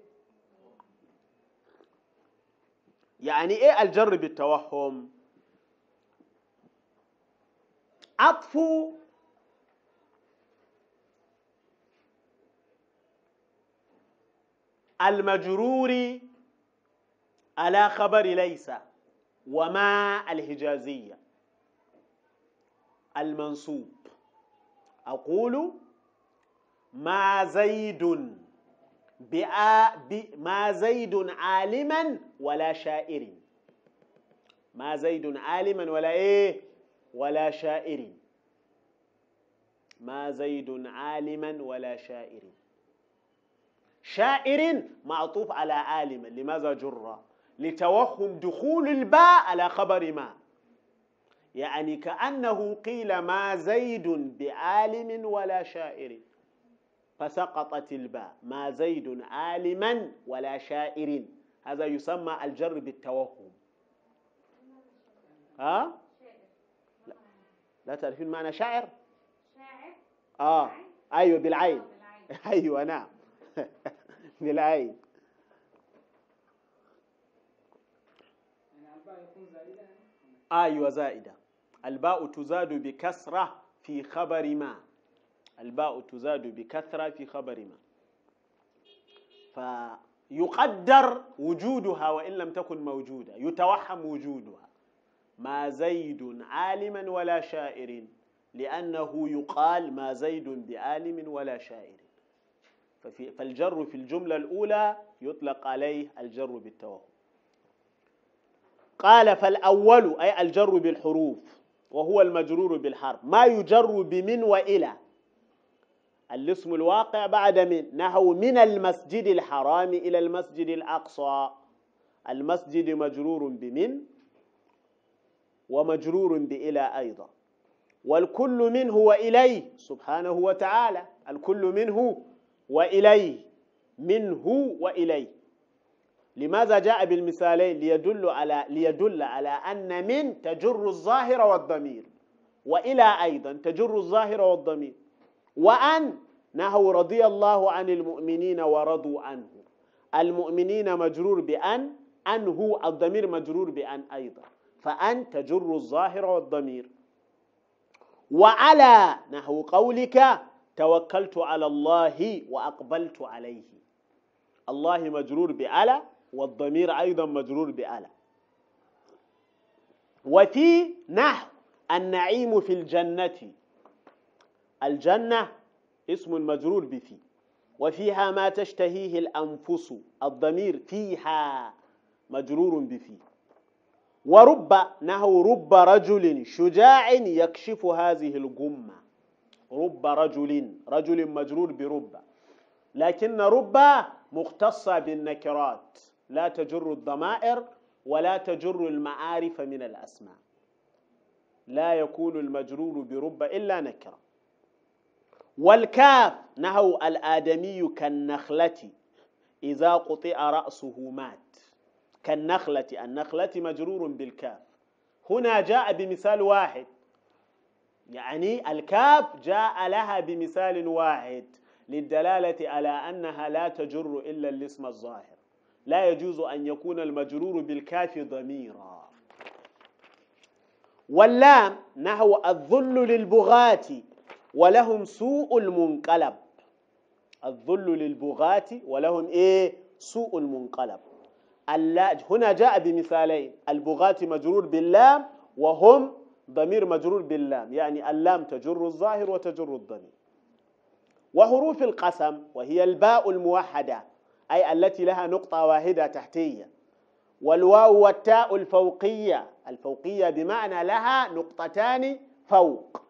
يعني إيه الجر بالتوهم؟ عطف المجرور على خبر ليس وما الحجازية المنصوب. أقول ما زيد ما زيد عالما ولا شائر ما زيد عالما ولا إيه؟ ولا شائر ما زيد عالما ولا شائر شائر معطوف على عالما لماذا جر؟ لتوهم دخول الباء على خبر ما. يعني كأنه قيل ما زيد بعالم ولا شائر فسقطت الباء. ما زيد عالما ولا شائر هذا يسمى الجر بالتوهم. ها؟ لا تعرفين معنى شاعر؟ شاعر. آه. أيوه بالعين. أيوه نعم. بالعين. أيوه زائدة. الباء تزاد بكسرة في خبر ما. الباء تزاد بكثرة في خبر ما. فيقدر وجودها وإن لم تكن موجودة. يتوهم وجودها. ما زيد عالما ولا شائر لأنه يقال ما زيد بعالم ولا ففي فالجر في الجملة الأولى يطلق عليه الجر بالتوهم. قال فالأول أي الجر بالحروف وهو المجرور بالحرف. ما يجر بمن وإلى؟ الاسم الواقع بعد من نحو من المسجد الحرام إلى المسجد الأقصى. المسجد مجرور بمن؟ ومجرور بإلى أيضا. والكل منه وإليه سبحانه وتعالى الكل منه وإليه منه وإليه. لماذا جاء بالمثالين؟ ليدل على ليدل على أن من تجر الظاهر والضمير وإلى أيضا تجر الظاهر والضمير. وأن نهوا رضي الله عن المؤمنين ورضوا عنه. المؤمنين مجرور بأن أنه الضمير مجرور بأن أيضا. فأن تجر الظاهر والضمير. وعلى نحو قولك توكلت على الله وأقبلت عليه. الله مجرور بألا والضمير أيضا مجرور بألا. وفي نحو النعيم في الجنة. الجنة اسم مجرور بفي. وفيها ما تشتهيه الأنفس الضمير فيها مجرور بفي. ورب نهو رب رجل شجاع يكشف هذه الغمة. رب رجل رجل مجرور برب. لكن رب مختصة بالنكرات. لا تجر الضمائر ولا تجر المعارف من الأسماء. لا يكون المجرور برب إلا نكرة. والكاف نهو الآدمي كالنخلة. إذا قطع رأسه مات. كالنخلة. النخلة مجرور بالكاف. هنا جاء بمثال واحد. يعني الكاف جاء لها بمثال واحد للدلالة على أنها لا تجر إلا الاسم الظاهر. لا يجوز أن يكون المجرور بالكاف ضميرا. واللام نحو الذل للبغاة ولهم سوء المنقلب. الذل للبغاة ولهم إيه؟ سوء المنقلب. هنا جاء بمثالين. البغاة مجرور باللام وهم ضمير مجرور باللام يعني اللام تجر الظاهر وتجر الضمير. وحروف القسم وهي الباء الموحدة أي التي لها نقطة واحدة تحتية. والواو والتاء الفوقية الفوقية بمعنى لها نقطتان فوق.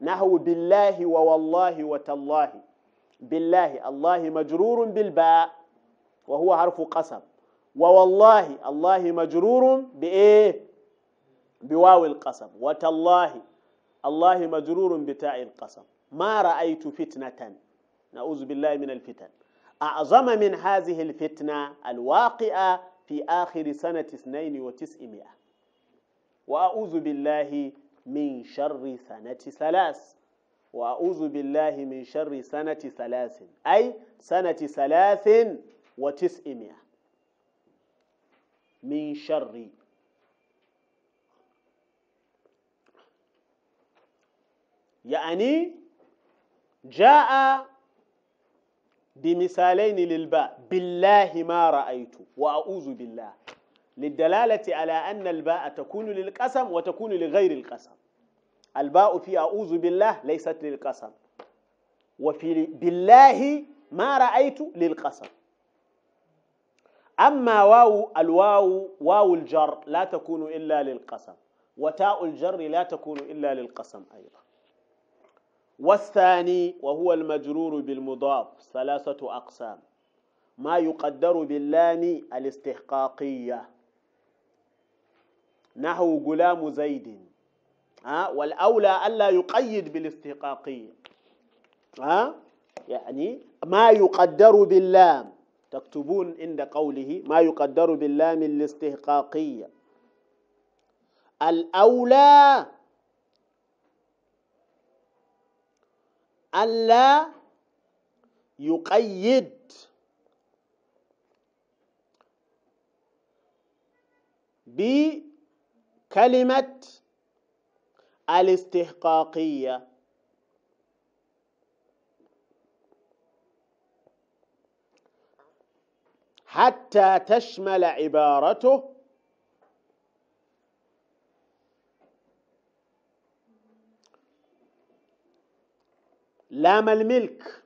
نحو بالله ووالله وتالله. بالله الله مجرور بالباء وهو حرف قسم. ووالله الله مجرور بإيه؟ بواو القسم. وتالله الله مجرور بتاء القسم. ما رأيت فتنة نعوذ بالله من الفتن. أعظم من هذه الفتنة الواقعة في آخر سنة 92 وأعوذ بالله من شر سنة ثلاث. وأعوذ بالله من شر سنة ثلاث أي سنة ثلاث وتسعمائة. من شر. يعني جاء بمثالين للباء. بالله ما رأيت وأعوذ بالله. للدلالة على أن الباء تكون للقسم وتكون لغير القسم. الباء في أعوذ بالله ليست للقسم. وفي بالله ما رأيت للقسم. أما واو الواو واو الجر لا تكون إلا للقسم وتاء الجر لا تكون إلا للقسم أيضا. والثاني وهو المجرور بالمضاف ثلاثة أقسام. ما يقدر باللام الاستحقاقية. نحو غلام زيد. ها؟ والأولى ألا يقيد بالاستحقاقية. ها؟ يعني ما يقدر باللام. تكتبون عند قوله ما يقدر باللام الاستحقاقية. الأولى ألا يقيد. بكلمة الاستحقاقية. حتى تشمل عبارته. لام الملك.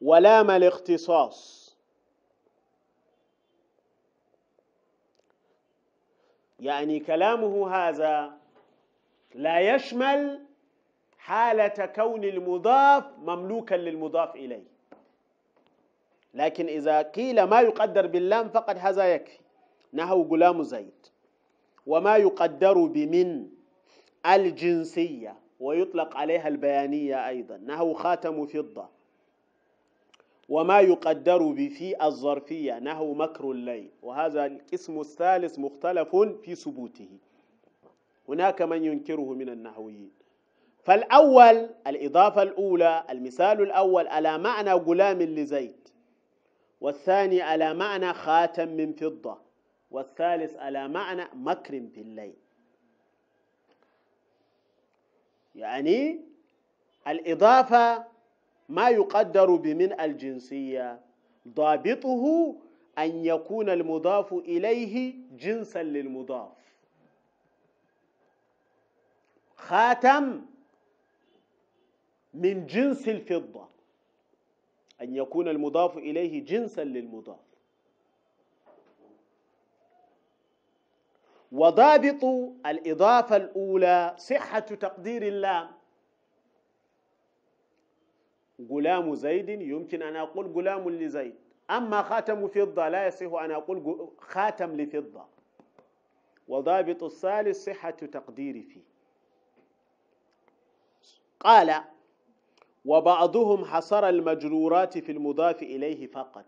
ولام الاختصاص. يعني كلامه هذا لا يشمل حالة كون المضاف مملوكا للمضاف إليه. لكن إذا قيل ما يقدر باللام فقد هذا يكفي. نحو غلام زيد. وما يقدر بمن الجنسية ويطلق عليها البيانية أيضا. نحو خاتم فضة. وما يقدر بفي الظرفية نحو مكر الليل. وهذا القسم الثالث مختلف في ثبوته. هناك من ينكره من النحويين فالأول الإضافة الأولى المثال الأول على معنى غلام لزيد. والثاني على معنى خاتم من فضة. والثالث على معنى مكر في الليل. يعني الإضافة ما يقدر بمن الجنسية. ضابطه أن يكون المضاف إليه جنسا للمضاف. خاتم من جنس الفضة أن يكون المضاف إليه جنسا للمضاف. وضابط الإضافة الأولى صحة تقدير اللام. غلام زيد يمكن أن أقول غلام لزيد. أما خاتم فضة لا يصح أن أقول خاتم لفضة. وضابط الثالث صحة تقدير فيه. قال وبعضهم حصر المجرورات في المضاف إليه فقط.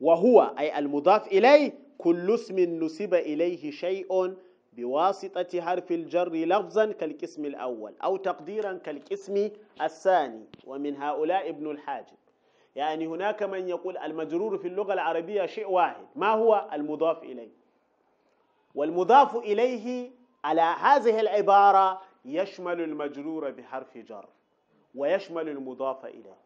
وهو أي المضاف إليه كل اسم نسب إليه شيء بواسطة حرف الجر لفظا كالقسم الأول أو تقديرا كالقسم الثاني ومن هؤلاء ابن الحاجب. يعني هناك من يقول المجرور في اللغة العربية شيء واحد ما هو؟ المضاف إليه. والمضاف إليه على هذه العبارة يشمل المجرور بحرف جر ويشمل المضاف إليه.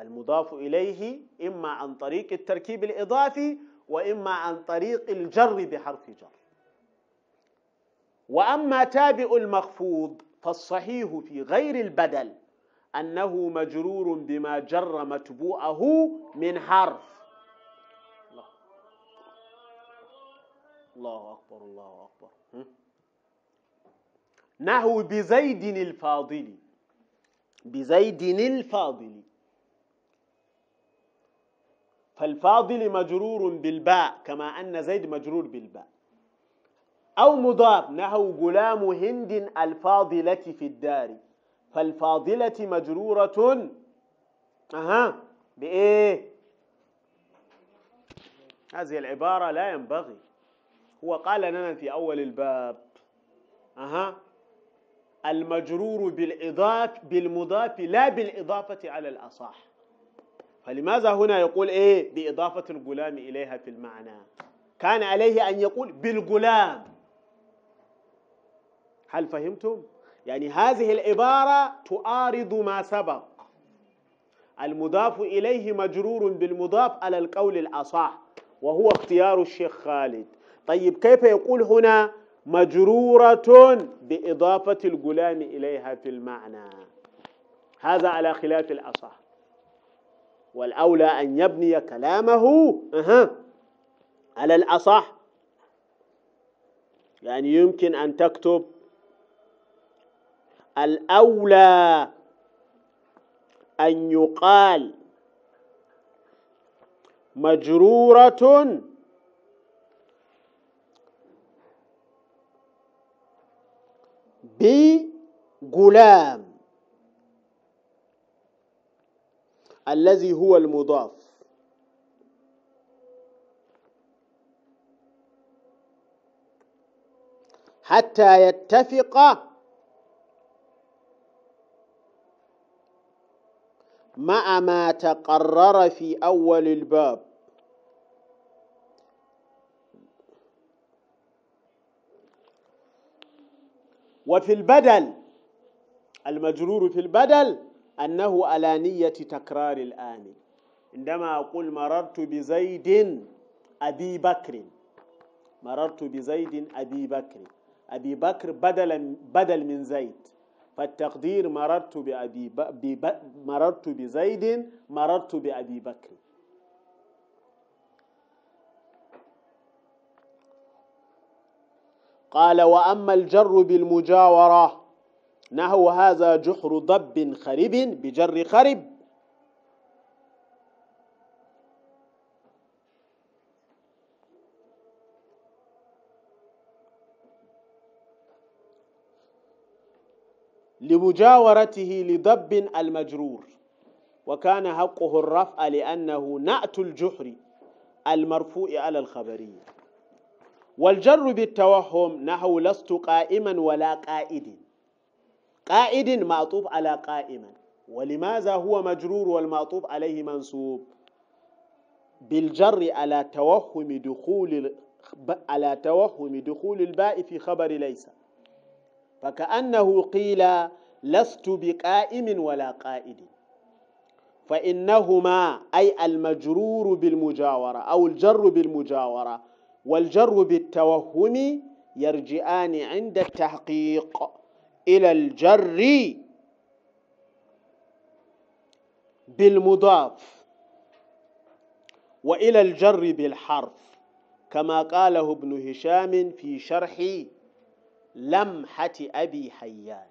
المضاف إليه إما عن طريق التركيب الإضافي وإما عن طريق الجر بحرف جر. وأما تابع المخفوض فالصحيح في غير البدل أنه مجرور بما جر متبوعه من حرف. الله أكبر الله أكبر. نحو بزيد الفاضل. بزيد الفاضل. فالفاضل مجرور بالباء كما أن زيد مجرور بالباء. أو مضاف نحو غلام هند الفاضلة في الدار. فالفاضلة مجرورة. أها بإيه؟ هذه العبارة لا ينبغي. هو قال لنا في أول الباب. أها. المجرور بالإضافة بالمضاف لا بالإضافة على الأصح. فلماذا هنا يقول إيه؟ بإضافة الغلام إليها في المعنى. كان عليه أن يقول بالغلام. هل فهمتم؟ يعني هذه العبارة تعارض ما سبق. المضاف إليه مجرور بالمضاف على القول الأصح وهو اختيار الشيخ خالد. طيب كيف يقول هنا مجرورة بإضافة الغلام إليها في المعنى؟ هذا على خلاف الأصح. والأولى أن يبني كلامه أه على الأصح. يعني يمكن أن تكتب الأولى أن يقال مجرورة بغلام الذي هو المضاف. حتى يتفق مع ما تقرر في أول الباب. وفي البدل المجرور في البدل أنه على نية تكرار الآن. عندما أقول مررت بزيد أبي بكر مررت بزيد أبي بكر. أبي بكر بدل بدل من زيد. فالتقدير مررت بأبي ب... مررت بزيد مررت بأبي بكر. قال وأما الجر بالمجاورة نحو هذا جحر ضب خرب بجر خرب. لمجاورته لضب المجرور وكان حقه الرفع لأنه نأت الجحر المرفوع على الخبريه والجر بالتوهم نحو لست قائما ولا قائد. قائد معطوف على قائما ولماذا هو مجرور والمعطوف عليه منصوب؟ بالجر على توهم دخول على توهم دخول الباء في خبر ليس. فكأنه قيل لست بقائم ولا قائد. فإنهما أي المجرور بالمجاورة أو الجر بالمجاورة والجر بالتوهم يرجعان عند التحقيق إلى الجر بالمضاف وإلى الجر بالحرف كما قاله ابن هشام في شرح لمحة أبي حيان.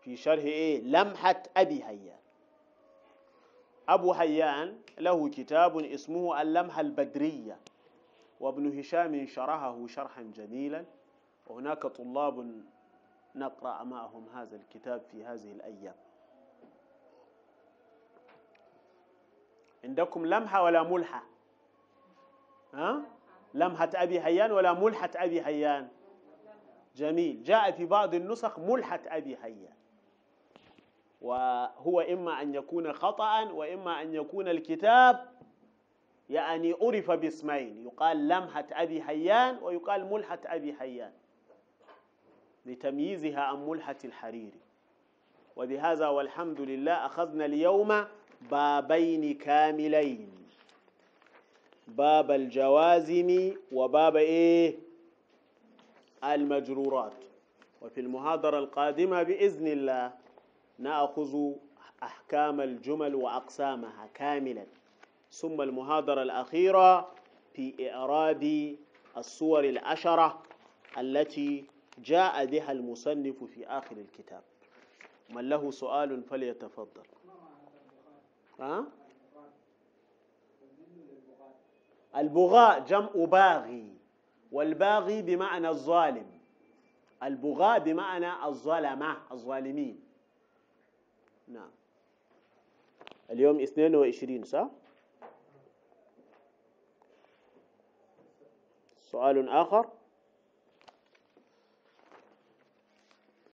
في شرح إيه؟ لمحة أبي حيان. أبو حيان له كتاب اسمه اللمحة البدرية وابن هشام شرحه شرحا جميلا. وهناك طلاب نقرأ معهم هذا الكتاب في هذه الأيام. عندكم لمحة ولا ملحة؟ ها؟ لمحة أبي حيان ولا ملحة أبي حيان جميل. جاء في بعض النسخ ملحة أبي حيان وهو إما أن يكون خطأ وإما أن يكون الكتاب يعني عرف باسمين. يقال لمحة أبي حيان ويقال ملحة أبي حيان. لتمييزها عن ملحة الحريري. وبهذا والحمد لله أخذنا اليوم بابين كاملين. باب الجوازم وباب إيه؟ المجرورات. وفي المحاضرة القادمة بإذن الله نأخذ أحكام الجمل وأقسامها كاملا. ثم المحاضرة الأخيرة في إعراب الصور العشرة التي جاء بها المصنف في آخر الكتاب. من له سؤال فليتفضل. ها؟ البغاء جمع باغي والباغي بمعنى الظالم. البغاء بمعنى الظلمة الظالمين. نعم اليوم 22 صح؟ سؤال آخر